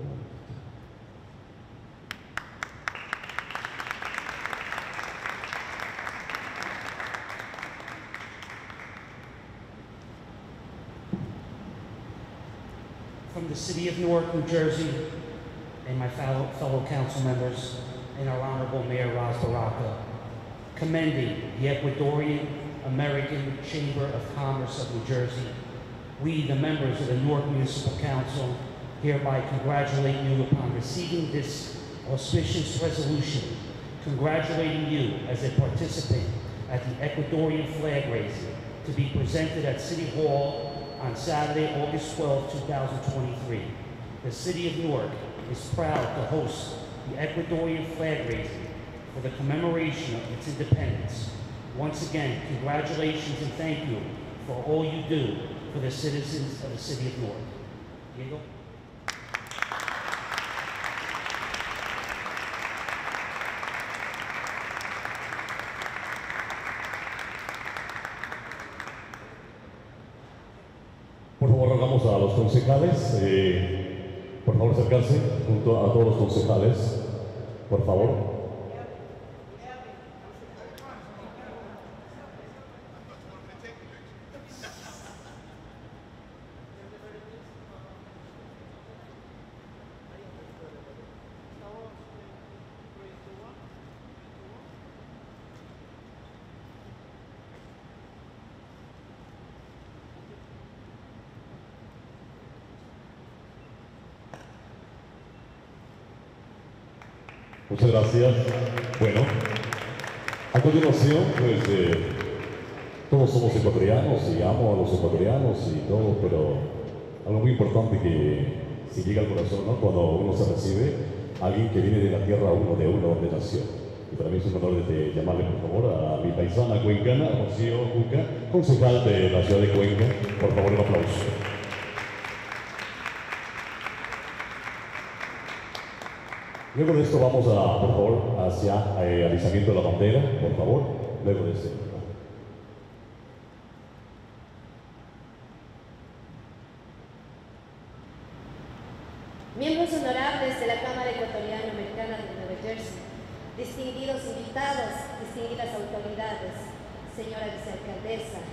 from the city of Newark, New Jersey, and my fellow, fellow council members, and our Honorable Mayor Ras Baraka, commending the Ecuadorian American Chamber of Commerce of New Jersey. We, the members of the Newark Municipal Council, hereby congratulate you upon receiving this auspicious resolution, congratulating you as a participant at the Ecuadorian flag raising to be presented at City Hall on Saturday, August 12, 2023. The city of Newark is proud to host the Ecuadorian flag raising for the commemoration of its independence. Once again, congratulations and thank you for all you do for the citizens of the city of Newark. Diego? Por favor, rogamos a los concejales, eh, por favor, acercarse junto a todos los concejales. Por favor. Muchas gracias. Bueno, a continuación, pues eh, todos somos ecuatorianos y amo a los ecuatorianos y todo, pero algo muy importante que si llega al corazón. Cuando uno se recibe, alguien que viene de la tierra uno, de uno, donde nació. Y para mí es un honor de llamarle, por favor, a mi paisana cuencana, Rocío Juca, concejal de la ciudad de Cuenca. Por favor, un aplauso. Luego de esto vamos a, por favor, hacia el alisamiento de la bandera, por favor. Luego de este. Miembros honorables de la Cámara Ecuatoriano-Americana de Nueva Jersey, distinguidos invitados, distinguidas autoridades, señora vicealcaldesa,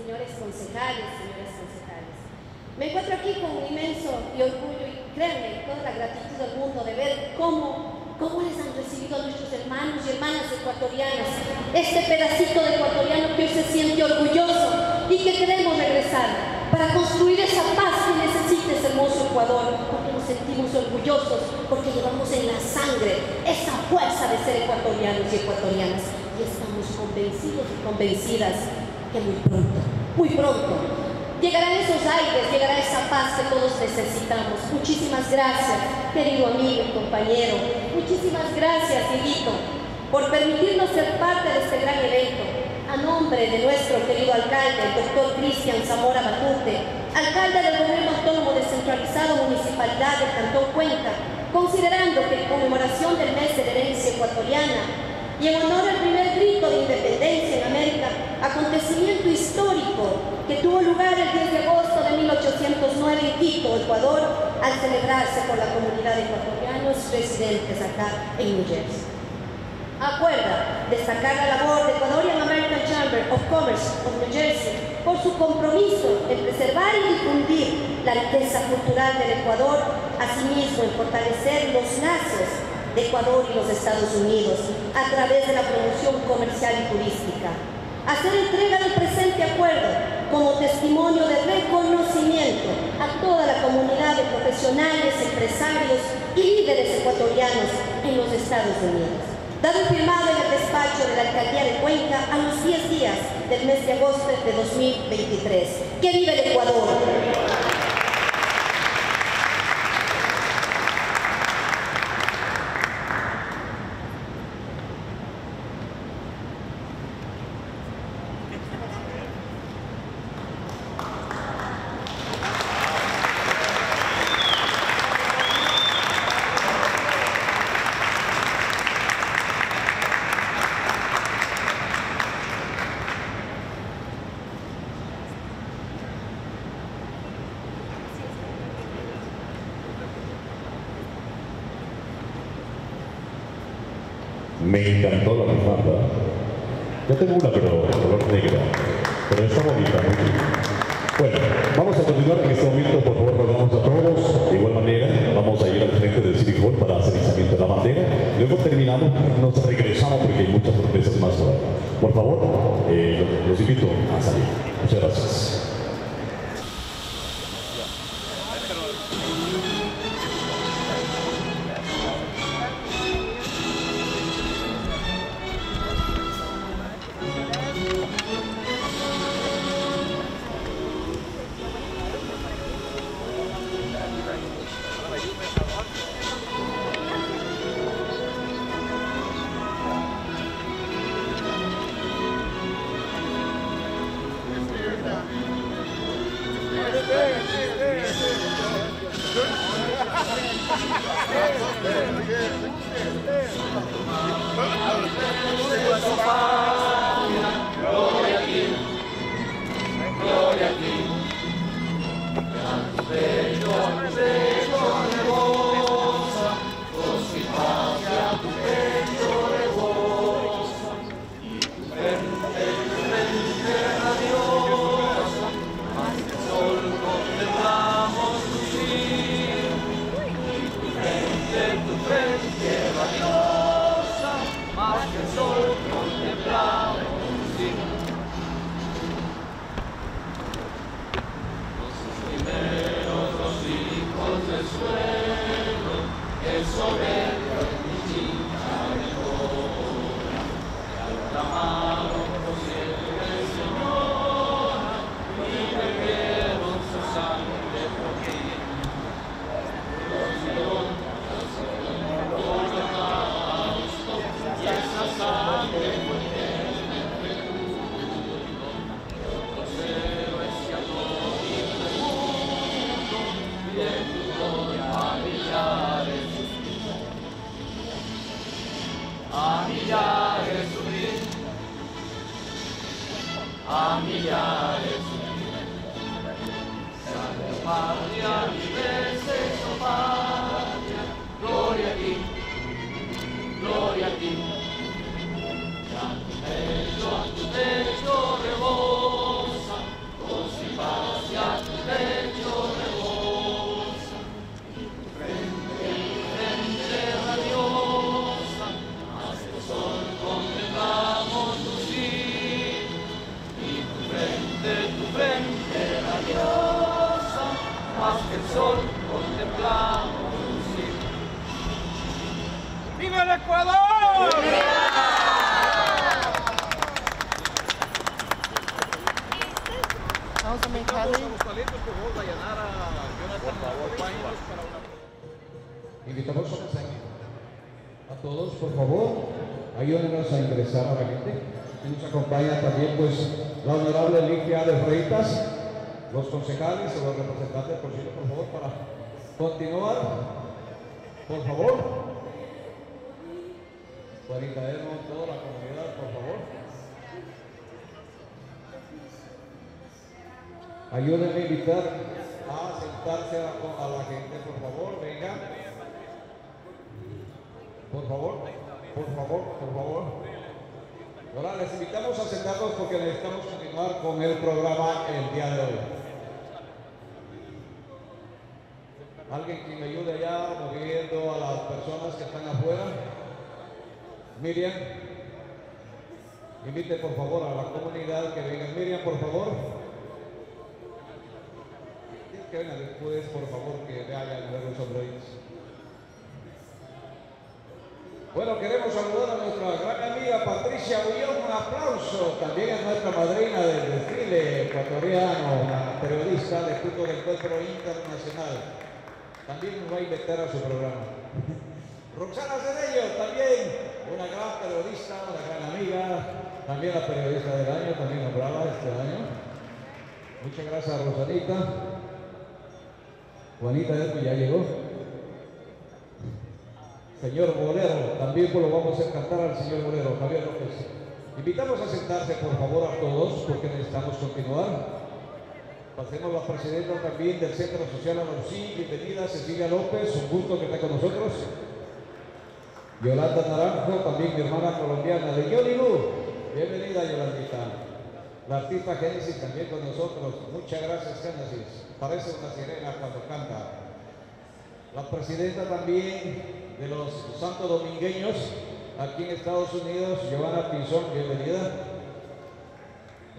señores concejales, señores concejales. Me encuentro aquí con un inmenso y orgullo créanme, toda la gratitud del mundo de ver cómo, cómo les han recibido nuestros hermanos y hermanas ecuatorianas, este pedacito de ecuatoriano que hoy se siente orgulloso y que queremos regresar para construir esa paz que necesita ese hermoso Ecuador, porque nos sentimos orgullosos, porque llevamos en la sangre esa fuerza de ser ecuatorianos y ecuatorianas. Y estamos convencidos y convencidas que muy pronto, muy pronto Llegarán esos aires, llegará esa paz que todos necesitamos. Muchísimas gracias, querido amigo y compañero. Muchísimas gracias, Dieguito, por permitirnos ser parte de este gran evento. A nombre de nuestro querido alcalde, el doctor Cristian Zamora Batute, alcalde del Gobierno Autónomo Descentralizado Municipalidad del Cantón Cuenca, considerando que en conmemoración del mes de herencia ecuatoriana y en honor al primer grito de independencia en América, acontecimiento histórico que tuvo lugar el 10 de agosto de 1809 en Quito, Ecuador, al celebrarse por la comunidad de ecuatorianos residentes acá en New Jersey. Acuerda destacar la labor de Ecuadorian American Chamber of Commerce of New Jersey por su compromiso en preservar y difundir la riqueza cultural del Ecuador, asimismo en fortalecer los lazos de Ecuador y los Estados Unidos a través de la promoción comercial y turística. Hacer entrega del presente acuerdo como testimonio de reconocimiento a toda la comunidad de profesionales, empresarios y líderes ecuatorianos en los Estados Unidos. Dado firmado en el despacho de la Alcaldía de Cuenca a los 10 días del mes de agosto de 2023. ¡Que vive el Ecuador! Me encantó la bufanda. Ya tengo una, pero color negra. Pero está bonita, muy. Bueno, vamos a continuar en este momento. Por favor, rogamos a todos. De igual manera, vamos a ir al frente del City Hall para hacer izamiento de la bandera. Luego terminamos, nos regresamos porque hay muchas sorpresas más. Por favor, eh, los invito a salir. Muchas gracias. Concejales o representantes, por cierto, por favor, para continuar. Por favor. Juanita Emo, toda la comunidad, por favor. Ayúdenme a invitar a sentarse a, a la gente, por favor, venga. Por favor, por favor, por favor. Ahora les invitamos a sentarnos porque necesitamos continuar con el programa el día de hoy. Alguien que me ayude allá moviendo a las personas que están afuera. Miriam, invite por favor a la comunidad que venga. Miriam, por favor. Que venga después, por favor, que vean luego sobre ellos. Bueno, queremos saludar a nuestra gran amiga Patricia Bullón, un aplauso. También a nuestra madrina del desfile ecuatoriano, una periodista de Punto del Encuentro Internacional. También va a invitar a su programa. Roxana Cedello, también una gran periodista, una gran amiga, también la periodista del año, también nombrada este año. Muchas gracias, Rosanita. Juanita Edmo ya llegó. Señor Bolero, también pues lo vamos a cantar al señor Bolero, Javier López. Invitamos a sentarse por favor a todos porque necesitamos continuar. Pasemos la presidenta también del Centro Social Anorcí, bienvenida Cecilia López, un gusto que esté con nosotros. Yolanda Naranjo, también mi hermana colombiana de Yolibu. Bienvenida Yolandita. La artista Génesis también con nosotros. Muchas gracias Génesis. Parece una sirena cuando canta. La presidenta también de los santos domingueños aquí en Estados Unidos, Giovanna Pinzón, bienvenida.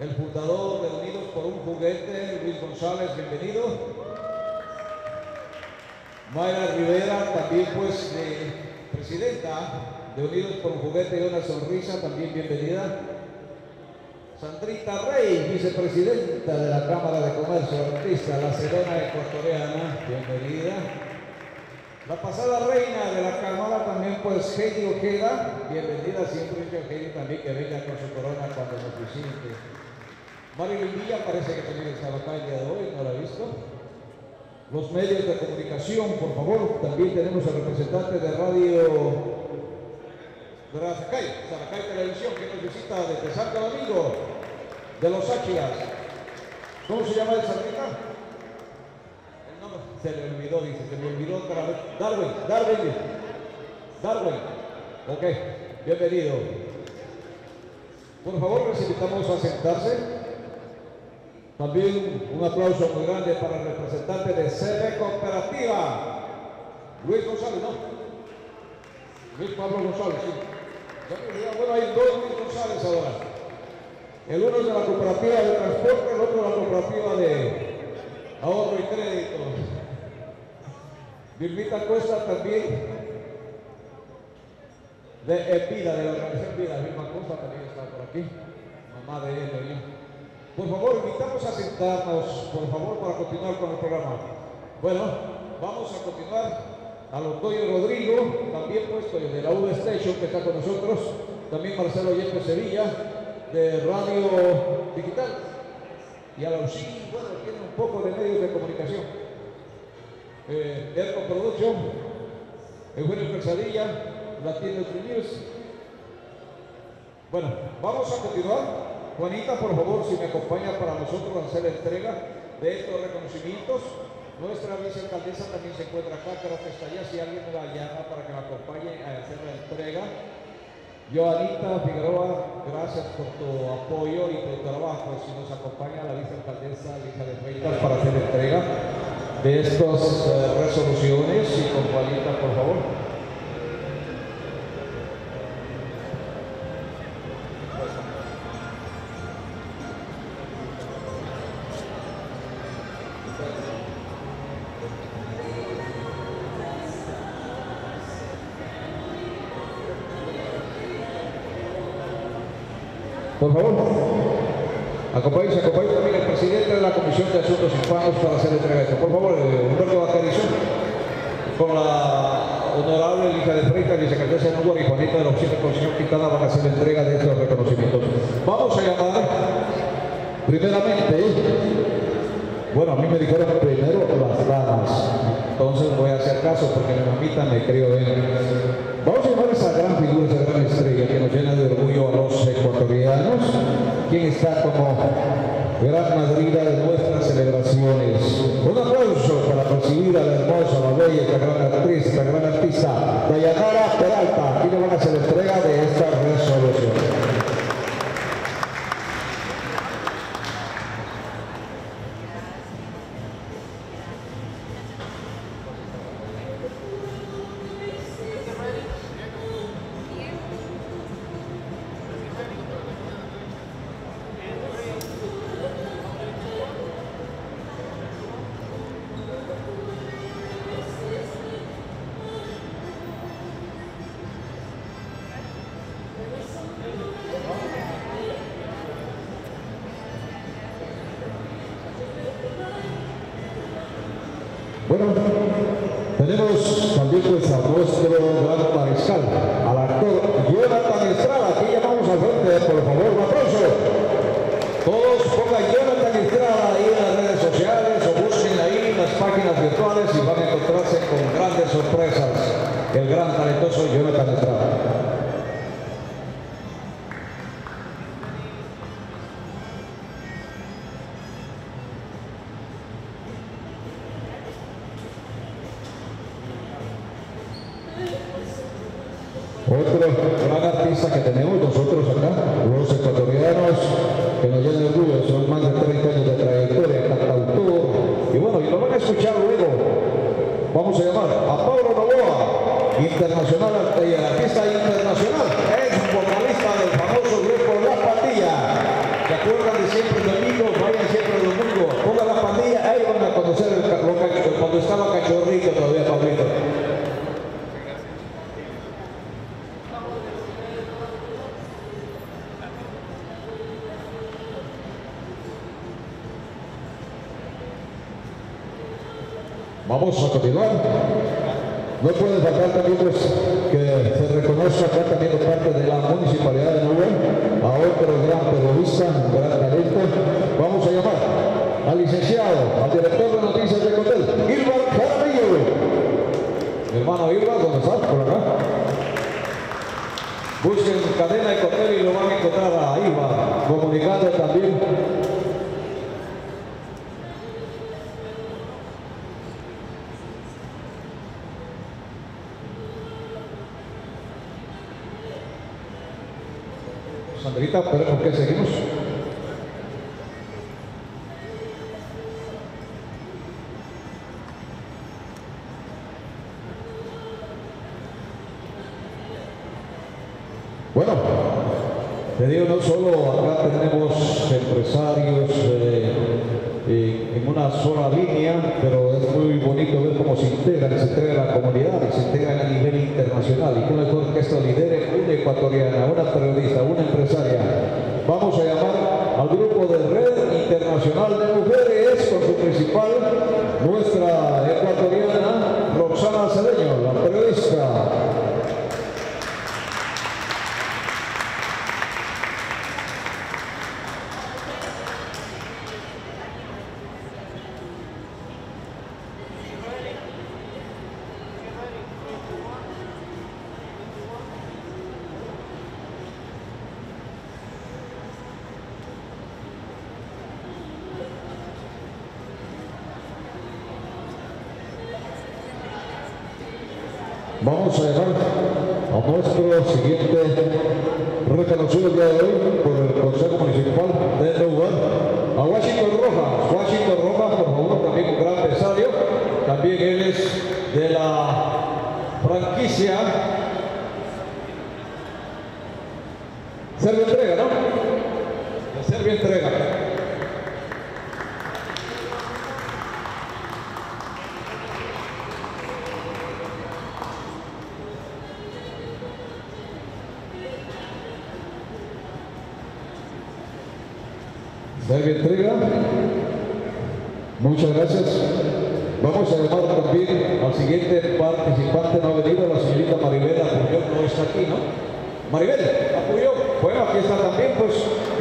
El fundador de Unidos por un Juguete, Luis González, bienvenido. Mayra Rivera, también pues eh, presidenta de Unidos por un Juguete y una Sonrisa, también bienvenida. Sandrita Rey, vicepresidenta de la Cámara de Comercio, artista, la Serena ecuatoriana, bienvenida. La pasada reina de la Cámara también, pues Heidi Ojeda, bienvenida siempre, Heidi también que venga con su corona cuando nos visite. Marilyn Villa parece que también estaba acá el día de hoy, no la he visto. Los medios de comunicación, por favor, también tenemos al representante de radio de Televisión, que nos visita desde Santo Domingo, de los Áchilas. ¿Cómo se llama el Sandrita? El nombre se le olvidó, dice, se me olvidó otra vez. Darwin, Darwin, Darwin. Ok, bienvenido. Por favor, les invitamos a sentarse. También un aplauso muy grande para el representante de CB Cooperativa, Luis González, ¿no? Luis Pablo González, sí. Bueno, hay dos Luis González ahora. El uno es de la cooperativa de transporte, el otro de la cooperativa de ahorro y crédito. Vilmita Costa también, de Vida, de la organización Vida, Vilma Costa también está por aquí, mamá de él, ¿no? Por favor, invitamos a sentarnos, por favor, para continuar con el programa. Bueno, vamos a continuar a los Toyo Rodrigo, también puesto de la UV Station que está con nosotros, también Marcelo Yepes Sevilla, de Radio Digital, y a la UCI, bueno, tiene un poco de medios de comunicación. Eh, Erco Production, Eugenio Pesadilla, Latino News. Bueno, vamos a continuar. Juanita, por favor, si me acompaña para nosotros hacer la entrega de estos reconocimientos. Nuestra vicealcaldesa también se encuentra acá, creo que está allá, si alguien me la llama para que la acompañe a hacer la entrega. Joanita Figueroa, gracias por tu apoyo y tu trabajo. Si nos acompaña la vicealcaldesa de Freitas para hacer la entrega de estas eh, resoluciones y con Juanita, por favor. Acompáñense, acompáñense también el presidente de la Comisión de Asuntos Hispanos para hacer entrega de esto. Por favor, eh, Humberto Bacarizo, con la honorable hija de Freitas, vicealcaldesa de Nuevo y Juanita de la Oficina con el señor Quintana van a hacer la entrega de estos reconocimientos. Vamos a llamar, primeramente, bueno, a mí me dijeron primero las damas, entonces voy a hacer caso porque mi mamita me crió bien. Vamos a llamar a esa gran figura, esa gran estrella que nos llena de orgullo a los ecuatorianos, quien está como gran madrina de nuestras celebraciones. Un aplauso para recibir a la hermosa, la bella, esta gran actriz, esta gran artista, Dayanara Peralta. Le van a hacer entrega de esta resolución. Tenemos también pues a nuestro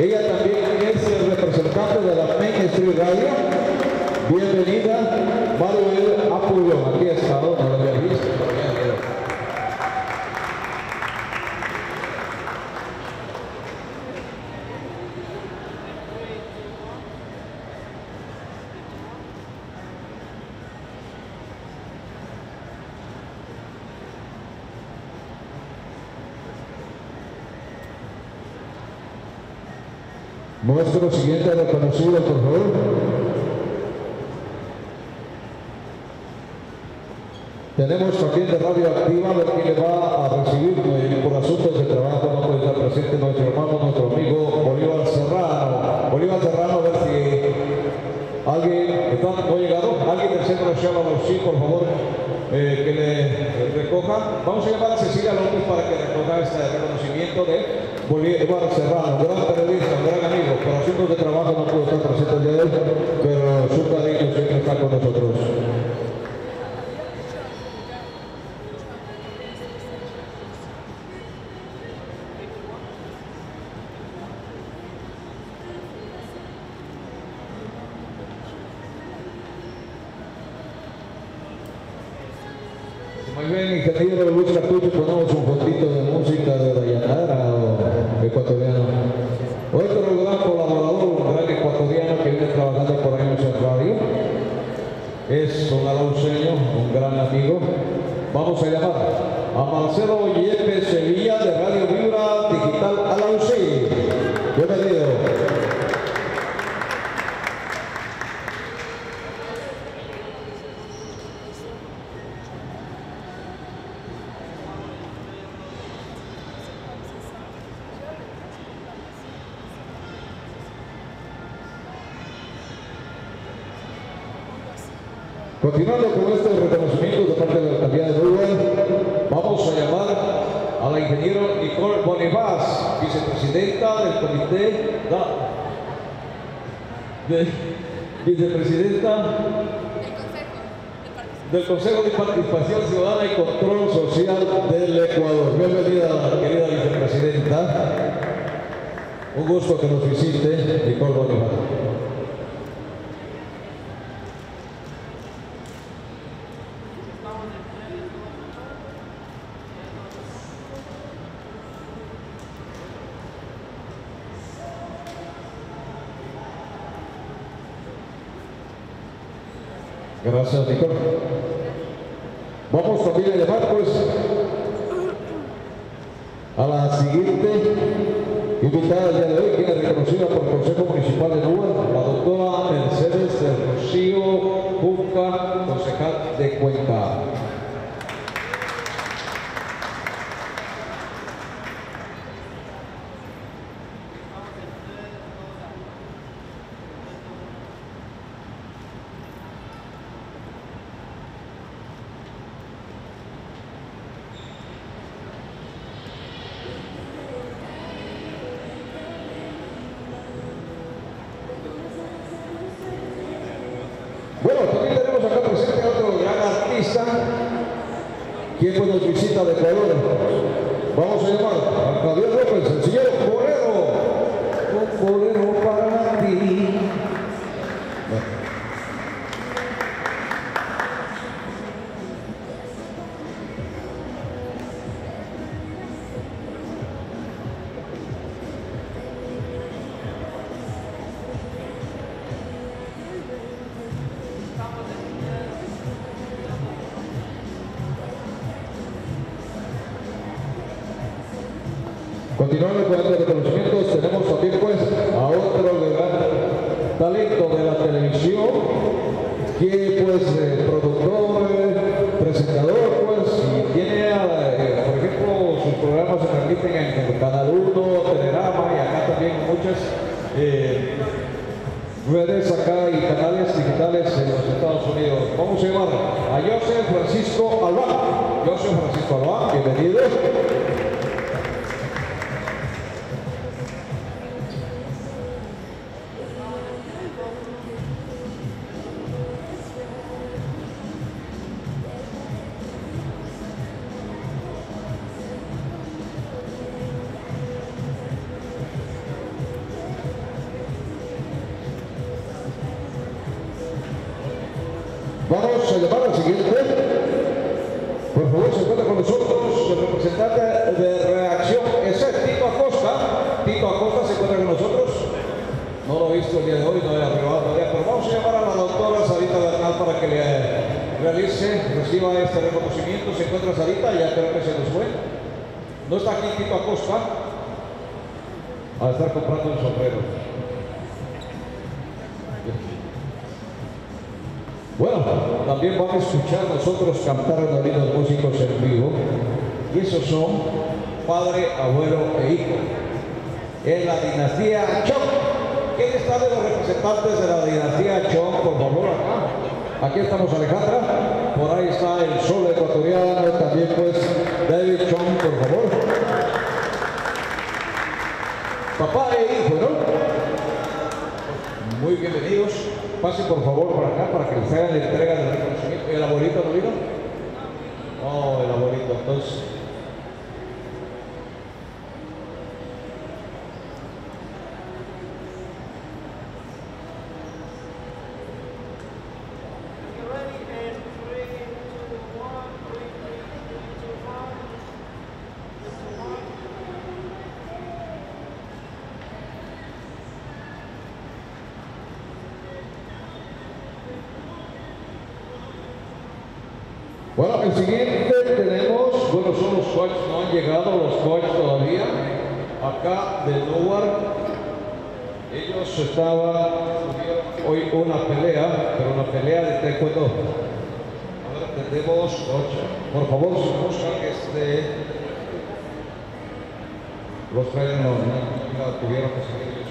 ella también es el representante de la Main Street Radio. Bienvenida, Maribel Apuyol, aquí está, no lo había visto, pero ya veo. Nuestro siguiente reconocido, por favor. Tenemos también de Radio Activa, a ver quién le va a recibir eh, por asuntos de trabajo. No puede estar presente nuestro hermano, nuestro amigo Bolívar Serrano. Bolívar Serrano, a ver si alguien, ¿está, no ha llegado? Alguien del centro de sí, por favor, eh, que le recoja. Vamos a llamar a Cecilia López para que recoja este reconocimiento de Bolívar Serrano, gran periodista, gran amigo. Por asuntos de trabajo no pudo estar presente el día de hoy, pero su cariño siempre está con nosotros. Muy bien, ingeniero Luis Cartucho, ponemos un poquito de música de Dayanara o ecuatoriano. Otro gran colaborador, un gran ecuatoriano que viene trabajando por años en radio. Es un alauceño, un gran amigo. Vamos a llamar a Marcelo Yepes Sevilla de Radio Vibra Digital Alaucí. Bienvenido. Continuando con estos reconocimientos de parte de la alcaldía de Uruguay, vamos a llamar a la ingeniero Nicole Bonifaz, vicepresidenta del comité, da- de- vicepresidenta del Consejo de Participación Ciudadana y Control Social del Ecuador. Bienvenida, querida vicepresidenta. Un gusto que nos visite, Nicole Bonifaz. Gracias, Nicole. de colores. Vamos a llamar. Bueno, el siguiente tenemos, bueno, son los coches, no han llegado los coches todavía, acá de Newark. Ellos estaban, hoy una pelea, pero una pelea de taekwondo. Ahora tenemos coches. Por favor, buscan este... Los traen, no, no, tuvieron que seguir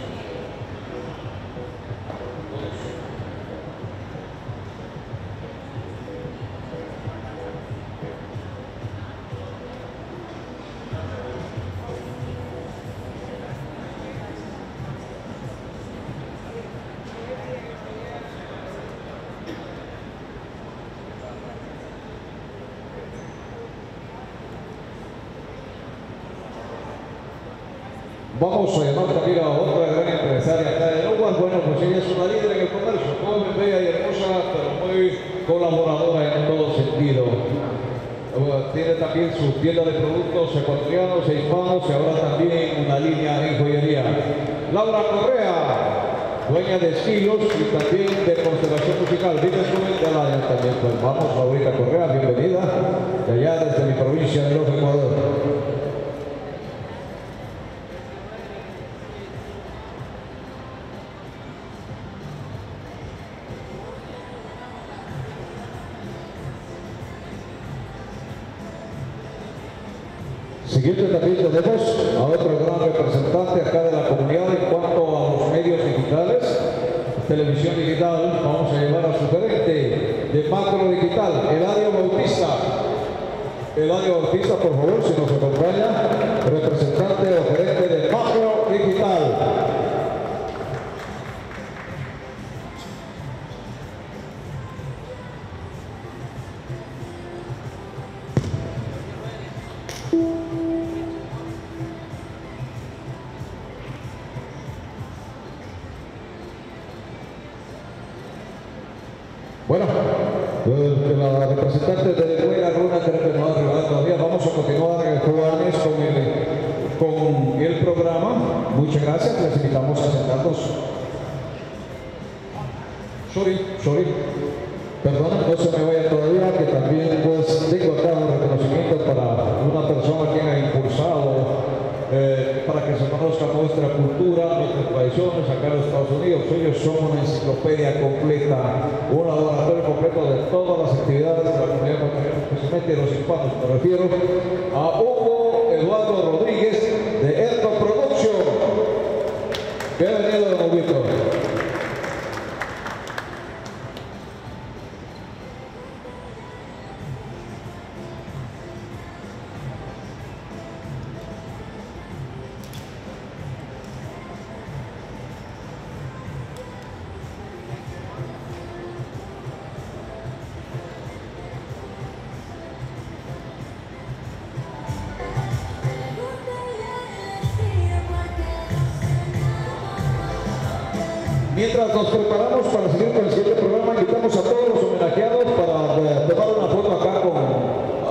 Mientras nos preparamos para seguir con el siguiente programa, invitamos a todos los homenajeados para eh, tomar una foto acá con,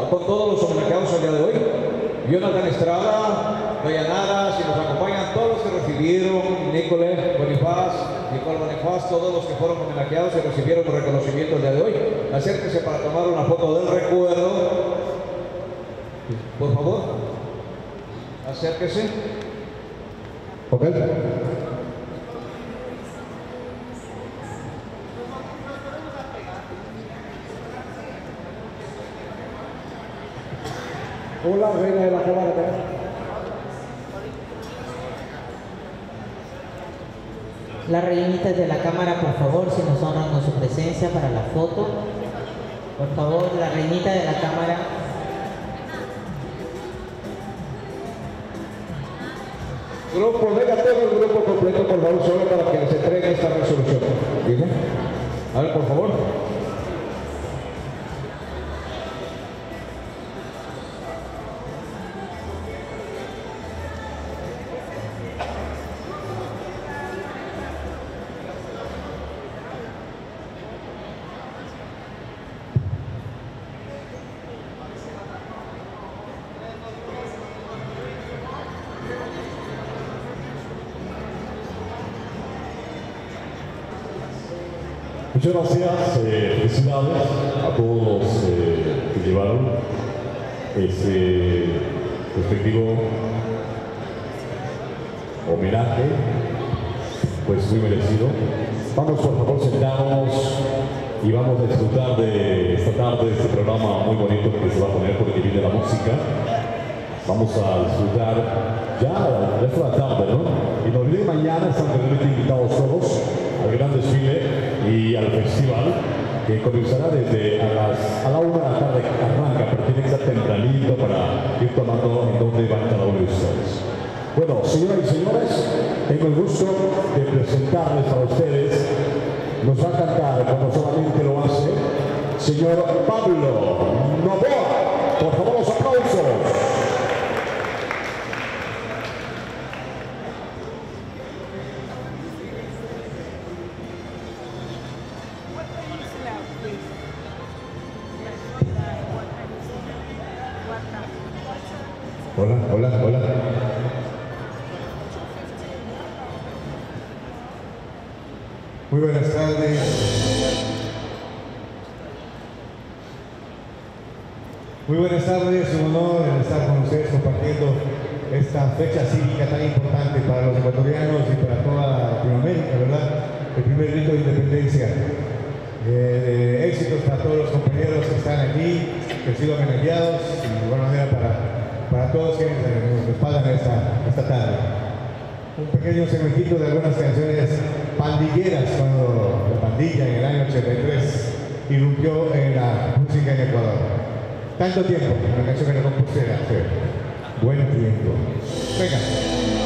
con todos los homenajeados el día de hoy. Jonathan Estrada, Dayanara, si nos acompañan todos los que recibieron, Nicole Bonifaz, Nicole Bonifaz, todos los que fueron homenajeados y recibieron el reconocimiento el día de hoy. Acérquese para tomar una foto del recuerdo. Por favor, acérquese. Ok. Hola, reina de la cámara. Las reinitas de la cámara, por favor, si nos honran con su presencia para la foto. Por favor, la reinita de la cámara. Grupo, venga todo el grupo completo, por favor, solo para que les entregue esta resolución. ¿Dime? A ver, por favor. Muchas gracias, eh, felicidades a todos los eh, que llevaron ese respectivo homenaje, pues muy merecido. Vamos por favor sentarnos y vamos a disfrutar de esta tarde, este programa muy bonito que se va a poner porque viene la música. Vamos a disfrutar ya resto de la tarde, ¿no? Y no olviden mañana están realmente invitados todos al gran desfile y al festival que comenzará desde a, las, a la una de la tarde arranca, pero tiene que estar tempranito para ir tomando en dónde van cada uno de ustedes. Bueno, señoras y señores, tengo el gusto de presentarles a ustedes, nos va a cantar, como solamente lo hace, señor Pablo Novoa. Por favor, los aplausos. Muy buenas tardes, un honor estar con ustedes compartiendo esta fecha cívica tan importante para los ecuatorianos y para toda Latinoamérica, ¿verdad? El primer grito de independencia. Eh, éxitos para todos los compañeros que están aquí, que han sido homenajeados y de igual manera para, para todos quienes nos respaldan esta, esta tarde. Un pequeño segmentito de algunas canciones pandilleras cuando la pandilla en el año 83 irrumpió en la música en Ecuador. Tanto tiempo, una canción que no compuse hace buen tiempo. Venga.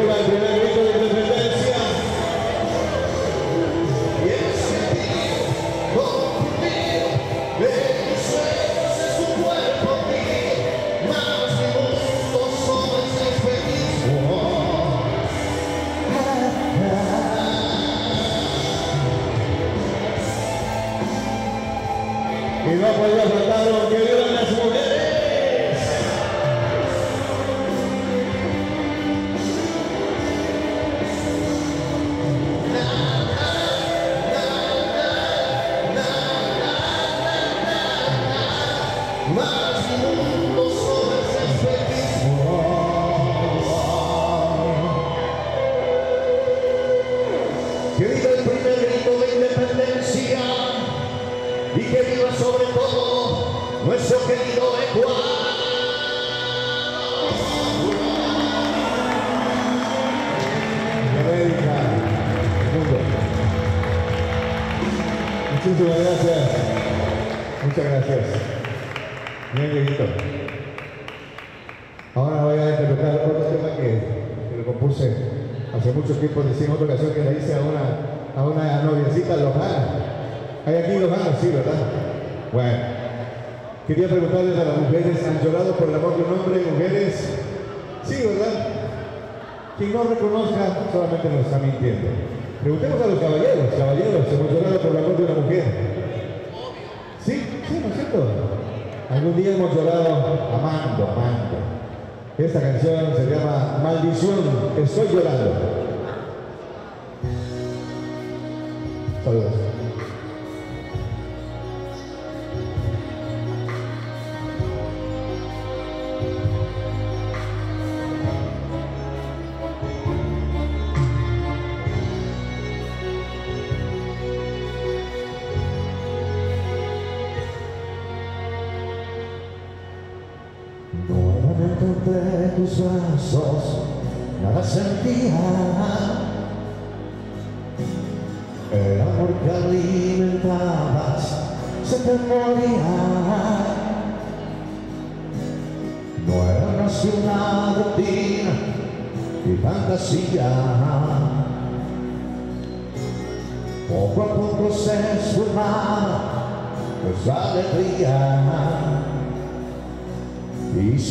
Que viva el tiempo, decía en otra ocasión que le hice a una, a una noviecita lojana. Hay aquí lojanos, sí, ¿verdad? Bueno, quería preguntarles a las mujeres, ¿han llorado por el amor de un hombre, mujeres? Sí, ¿verdad? Quien no reconozca solamente nos está mintiendo. Preguntemos a los caballeros, caballeros, ¿hemos llorado por el amor de una mujer? Sí, sí, ¿no es cierto? Algún día hemos llorado amando, amando. Esta canción se llama Maldición, estoy llorando. Saludos. Nuevamente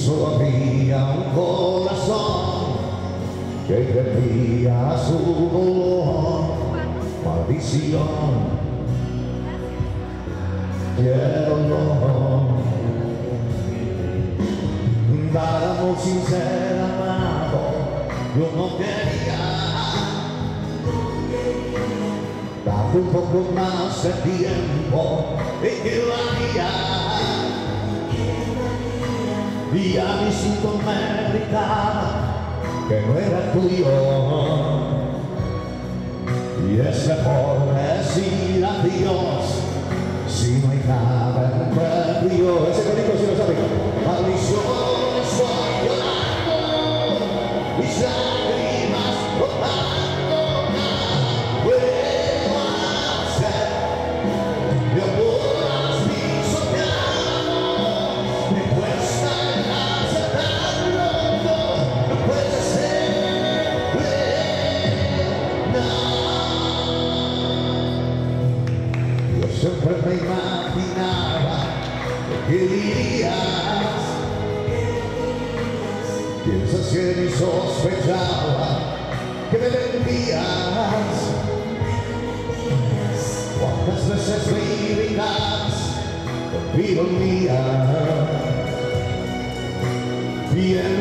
y solo había un corazón que perdía su dolor, maldición y el dolor. Para amor sin ser amado, yo no quería darte un poco más de tiempo y que lo haría y a mi instinto me que no era tuyo y es mejor decir adiós si no hay nada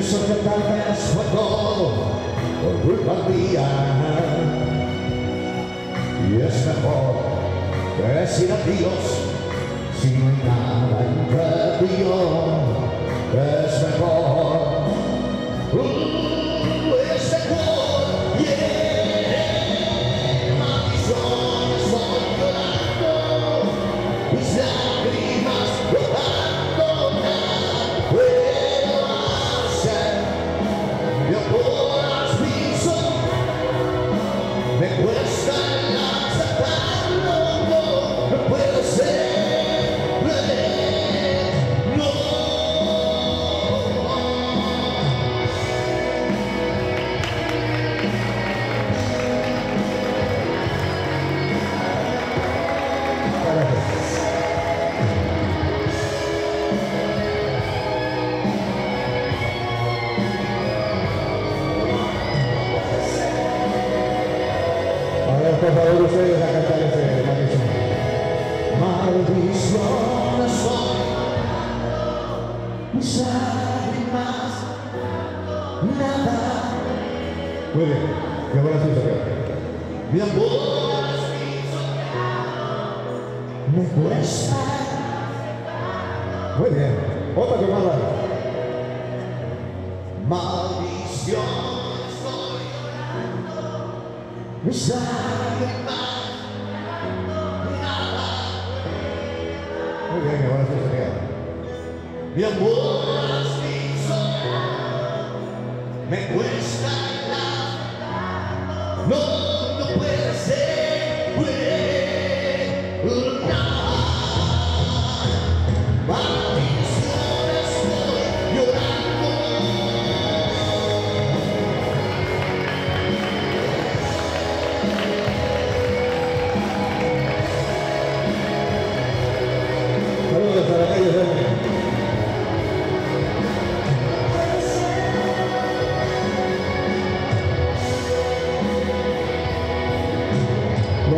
Pienso que tal vez fue todo por culpa mía. Y es mejor decir adiós si no hay nada entre tú y yo. Es mejor.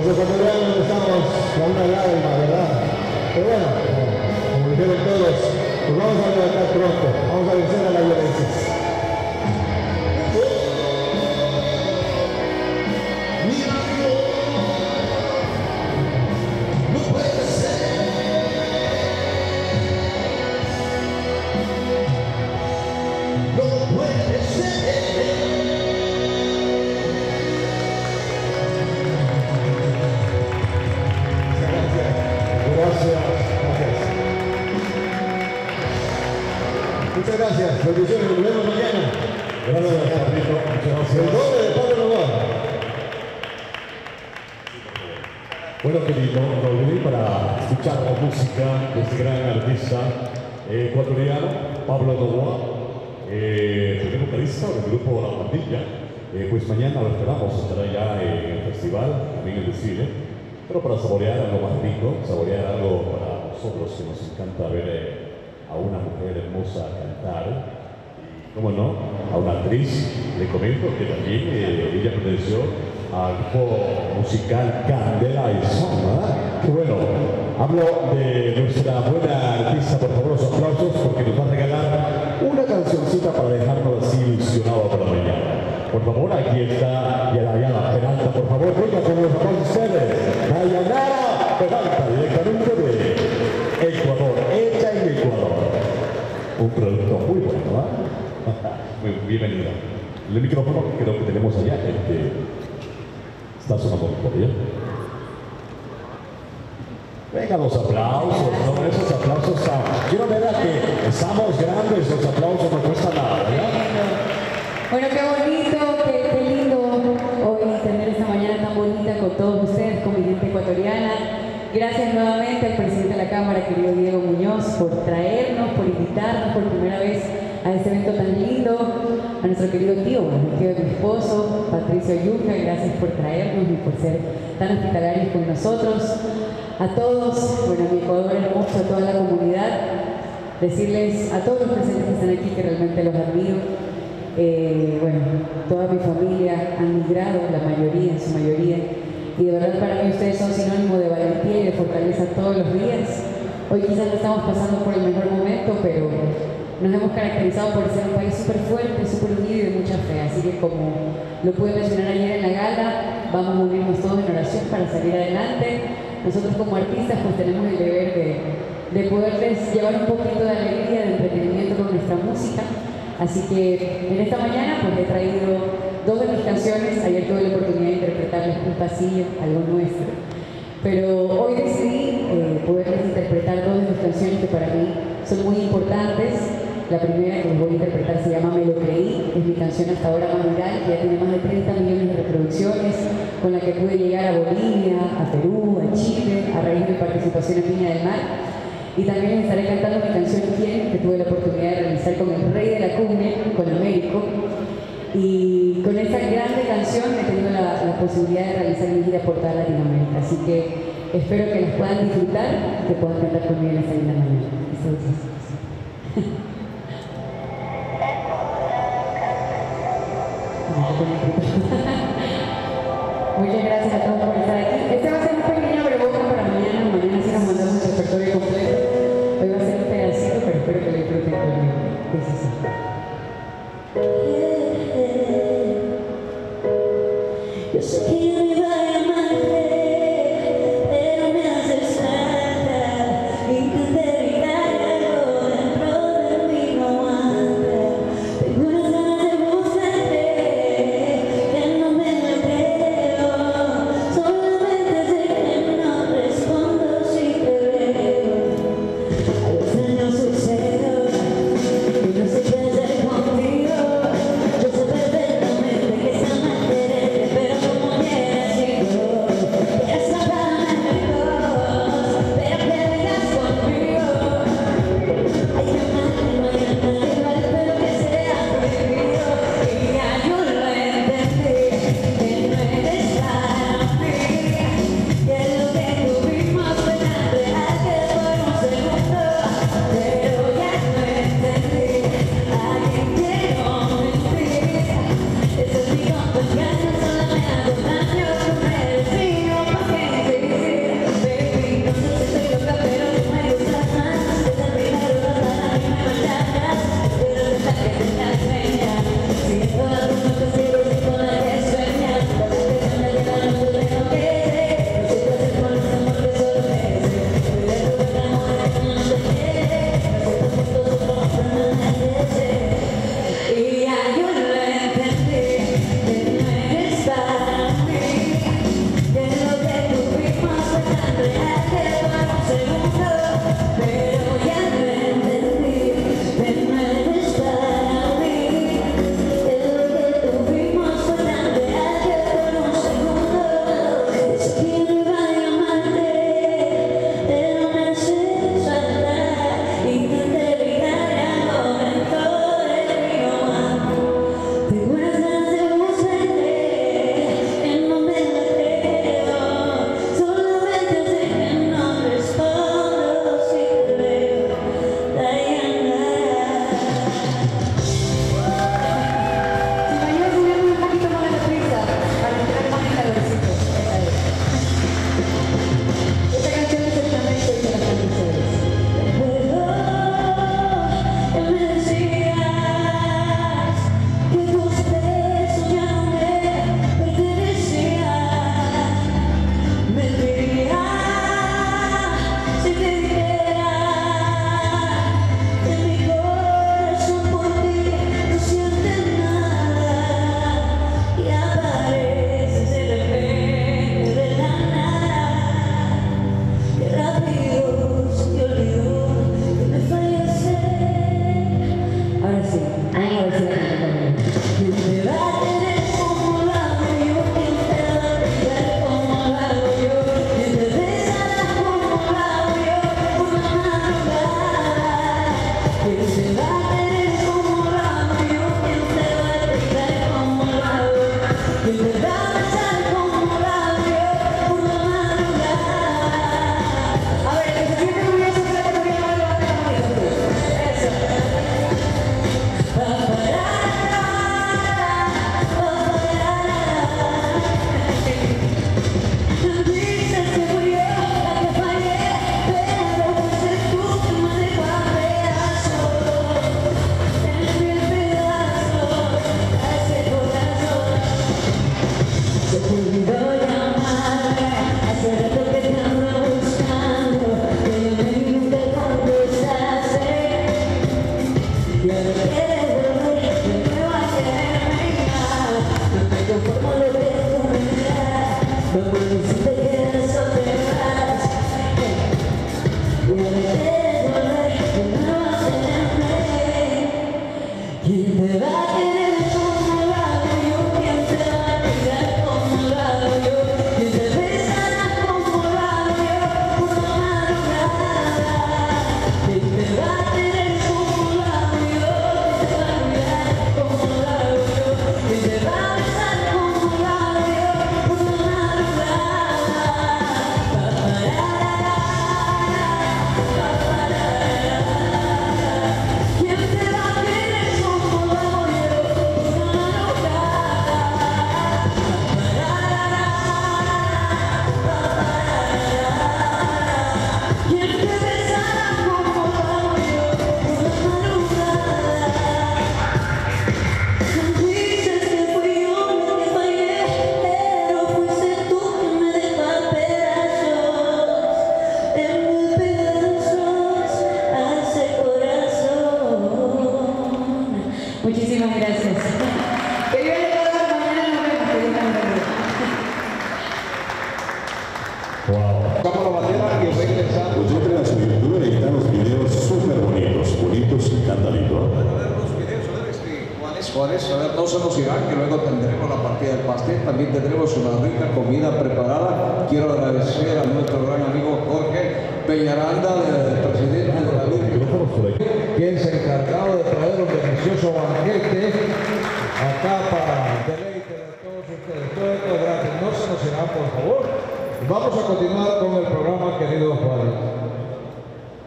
Los ecuatorianos estamos con una lágrima, ¿verdad? Pero bueno, como dijeron todos, pues vamos a levantar pronto, vamos a vencer a la violencia. Este gran artista eh, ecuatoriano, Pablo Novoa, eh, vocalista del grupo La Pandilla. Eh, pues mañana lo esperamos, estará ya en el festival, también en el desfile, pero para saborear algo más rico, saborear algo para nosotros que nos encanta ver eh, a una mujer hermosa cantar. Y, ¿Cómo no? A una actriz, le comento que también eh, ella perteneció al grupo musical Candela y Son, ¿verdad? Qué bueno. Hablo de nuestra buena artista, por favor, los aplausos, porque nos va a regalar una cancioncita para dejarnos así ilusionados para mañana. Por favor, aquí está Dayanara Peralta, por favor, venga con los ustedes. Dayanara Peralta, directamente de Ecuador, hecha en Ecuador. Un producto muy bueno, ¿verdad? Muy bienvenido. El micrófono creo que tenemos allá, el que está sonando por allá. Venga, los aplausos, no, esos aplausos están. Quiero ver a que estamos grandes, los aplausos no cuesta nada, ¿verdad? Bueno, qué bonito, qué, lindo hoy tener esta mañana tan bonita con todos ustedes, con mi gente ecuatoriana. Gracias nuevamente al presidente de la Cámara, querido Diego Muñoz, por traernos, por invitarnos por primera vez a este evento tan lindo. A nuestro querido tío, el tío de mi esposo, Patricio Yuca, gracias por traernos y por ser tan hospitalarios con nosotros. A todos, bueno, a mi Ecuador hermoso, a toda la comunidad, decirles a todos los presentes que están aquí que realmente los admiro. Eh, bueno, toda mi familia han migrado, la mayoría, en su mayoría, y de verdad para mí ustedes son sinónimo de valentía y de fortaleza todos los días. Hoy quizás no estamos pasando por el mejor momento, pero nos hemos caracterizado por ser un país súper fuerte, súper unido y de mucha fe. Así que como lo pude mencionar ayer en la gala, vamos a unirnos todos en oración para salir adelante. Nosotros como artistas pues tenemos el deber de, de poderles llevar un poquito de alegría, de entretenimiento con nuestra música. Así que en esta mañana pues he traído dos de mis canciones, ayer tuve la oportunidad de interpretarles un pasillo, algo nuestro. Pero hoy decidí eh, poderles interpretar dos de mis canciones que para mí son muy importantes. La primera que les voy a interpretar se llama Me lo creí, es mi canción hasta ahora más viral, que ya tiene más de 30 millones de reproducciones, con la que pude llegar a Bolivia, a Perú, a Chile, a raíz de mi participación en Viña del Mar. Y también estaré cantando mi canción Quién, que tuve la oportunidad de realizar con el rey de la cumbia, con Américo. Y con esta grande canción he tenido la, posibilidad de realizar mi gira por toda Latinoamérica. Así que espero que las puedan disfrutar y que puedan cantar conmigo en esta linda mañana. Muchas gracias a todos por estar aquí. Este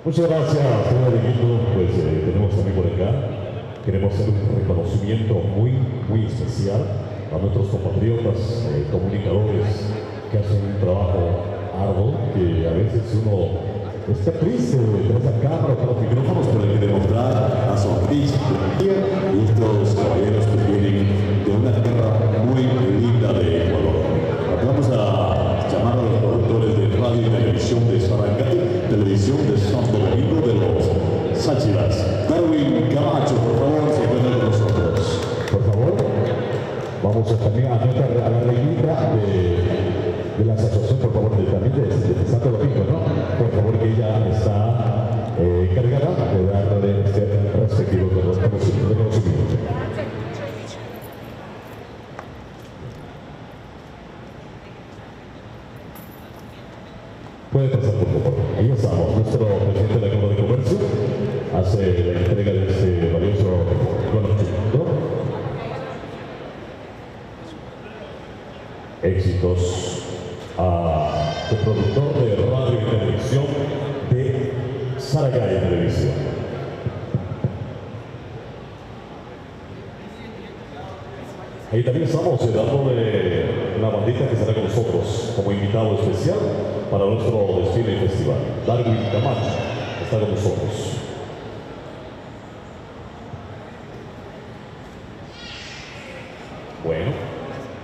Muchas gracias, señor Dieguito. Pues eh, tenemos también por acá. Queremos hacer un reconocimiento muy, muy especial a nuestros compatriotas eh, comunicadores que hacen un trabajo arduo que a veces uno está triste de tener esa cámara para los micrófonos, pero hay que demostrar a su artista y estos caballeros que vienen de una tierra muy linda de Ecuador. Vamos a llamar a los productores de radio y televisión de Sarangati, televisión de Santo Domingo de los Sáchiras. Darwin Camacho, por favor, se encuentra con nosotros. Por favor, vamos a también a a la reinita de, de la asociación, por favor, de, también de, de Santo Domingo, ¿no? Por favor, que ella está eh, encargada de darle este respectivo reconocimiento. Puede pasar, por favor. Ahí estamos. Nuestro presidente de la Cámara de Comercio hace la entrega de este valioso conocimiento. Éxitos a el productor de radio y televisión de Saragaya Televisión. Ahí también estamos dándole la bandita que estará con nosotros como invitado especial para nuestro desfile y festival. Darwin Camacho está con nosotros. Bueno,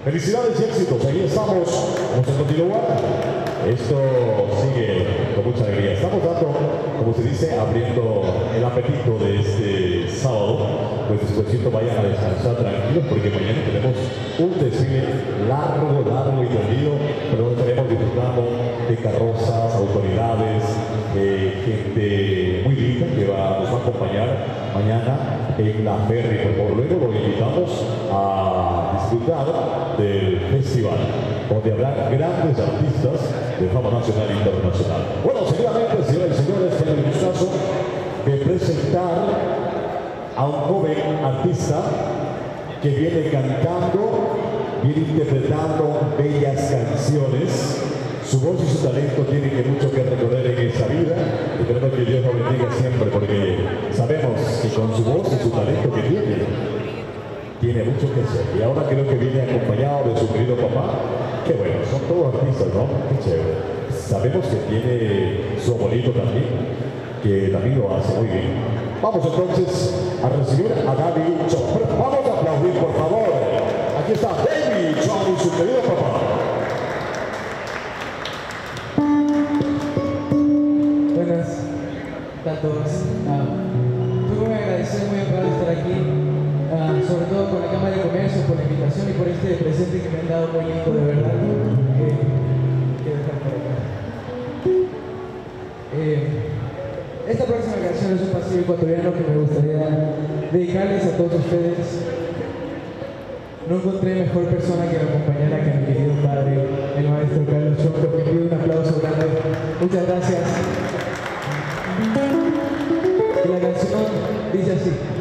felicidades y éxitos. Ahí estamos. Vamos a continuar. Esto sigue con mucha alegría. Estamos dando, como se dice, abriendo el apetito de este sábado. Pues después vayan a descansar tranquilos porque mañana tenemos un desfile largo, largo y tendido, pero estaremos disfrutando de carrozas, autoridades, gente muy linda que va, nos va a acompañar mañana en la ferry. Por luego lo invitamos a disfrutar del festival, donde habrá grandes artistas de fama nacional e internacional. Bueno, seguidamente, señoras y señores, tengo el gustazo de presentar a un joven artista que viene cantando, viene interpretando bellas canciones. Su voz y su talento tienen que mucho que recorrer en esa vida. Esperemos que Dios lo bendiga siempre porque sabemos que con su voz y su talento que tiene, tiene mucho que hacer. Y ahora creo que viene acompañado de su querido papá. Qué bueno, son todos artistas, ¿no? Qué chévere. Sabemos que tiene su abuelito también, que también lo hace muy bien. Vamos entonces a recibir a David Chopra. Vamos a aplaudir, por favor. Aquí está David Chopra y su querido papá. Buenas a todos. Todo con la Cámara de Comercio por la invitación y por este presente que me han dado muy lindo, de verdad. Quiero estar por acá. Esta próxima canción es un pasillo ecuatoriano que me gustaría dedicarles a todos ustedes. No encontré mejor persona que me acompañara que mi querido padre, el maestro Carlos Choco, que pido un aplauso grande. Muchas gracias. Y la canción dice así.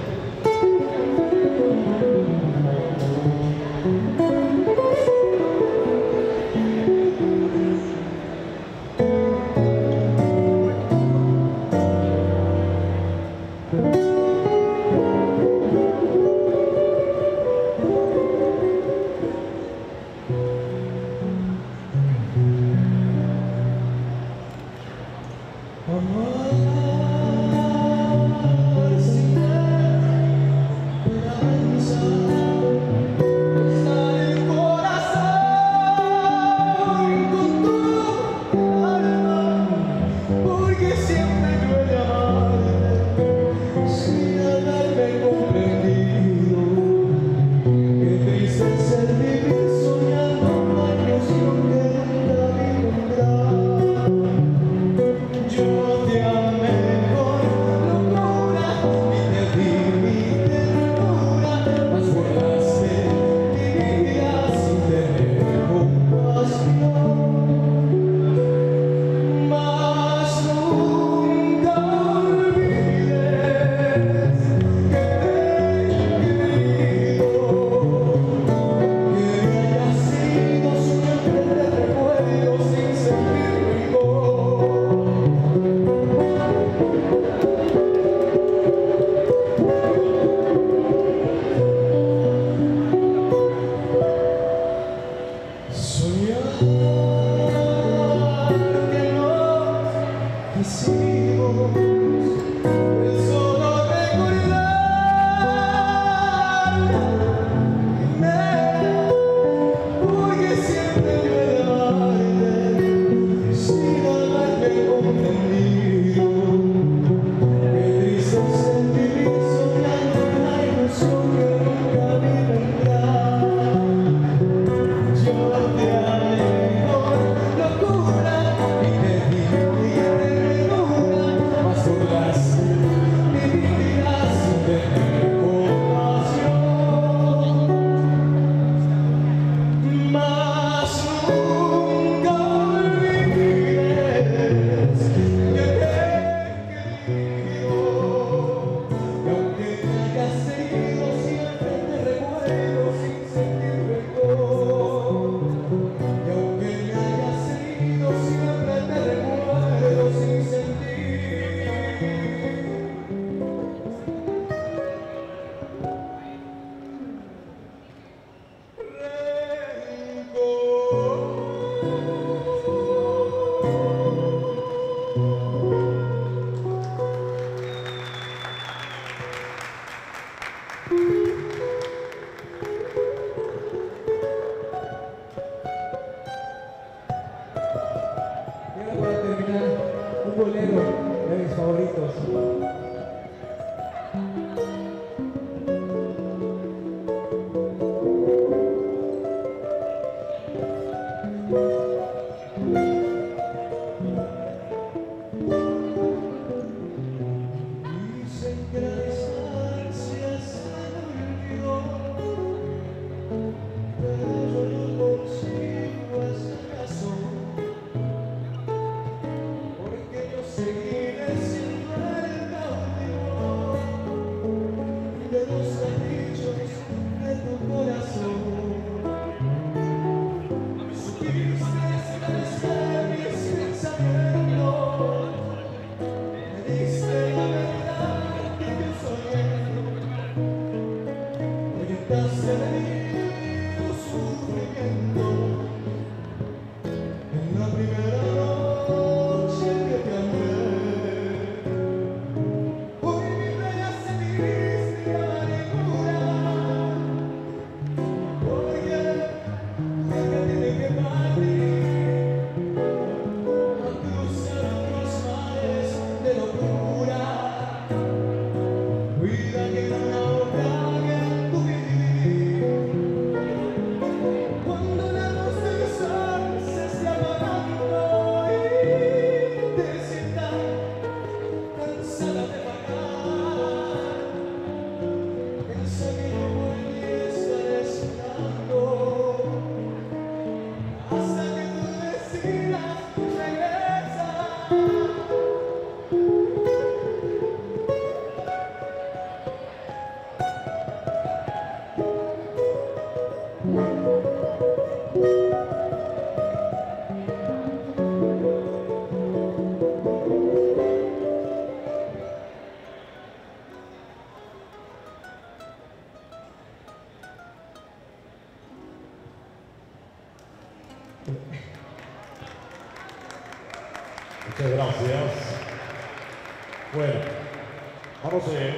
Este,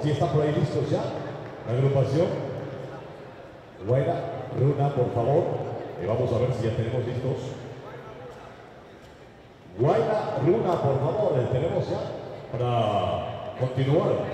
Si ¿Sí está por ahí listo ya, la agrupación. Buena, Runa, por favor. Y vamos a ver si ya tenemos listos. Guaira Runa, por favor, tenemos ya para continuar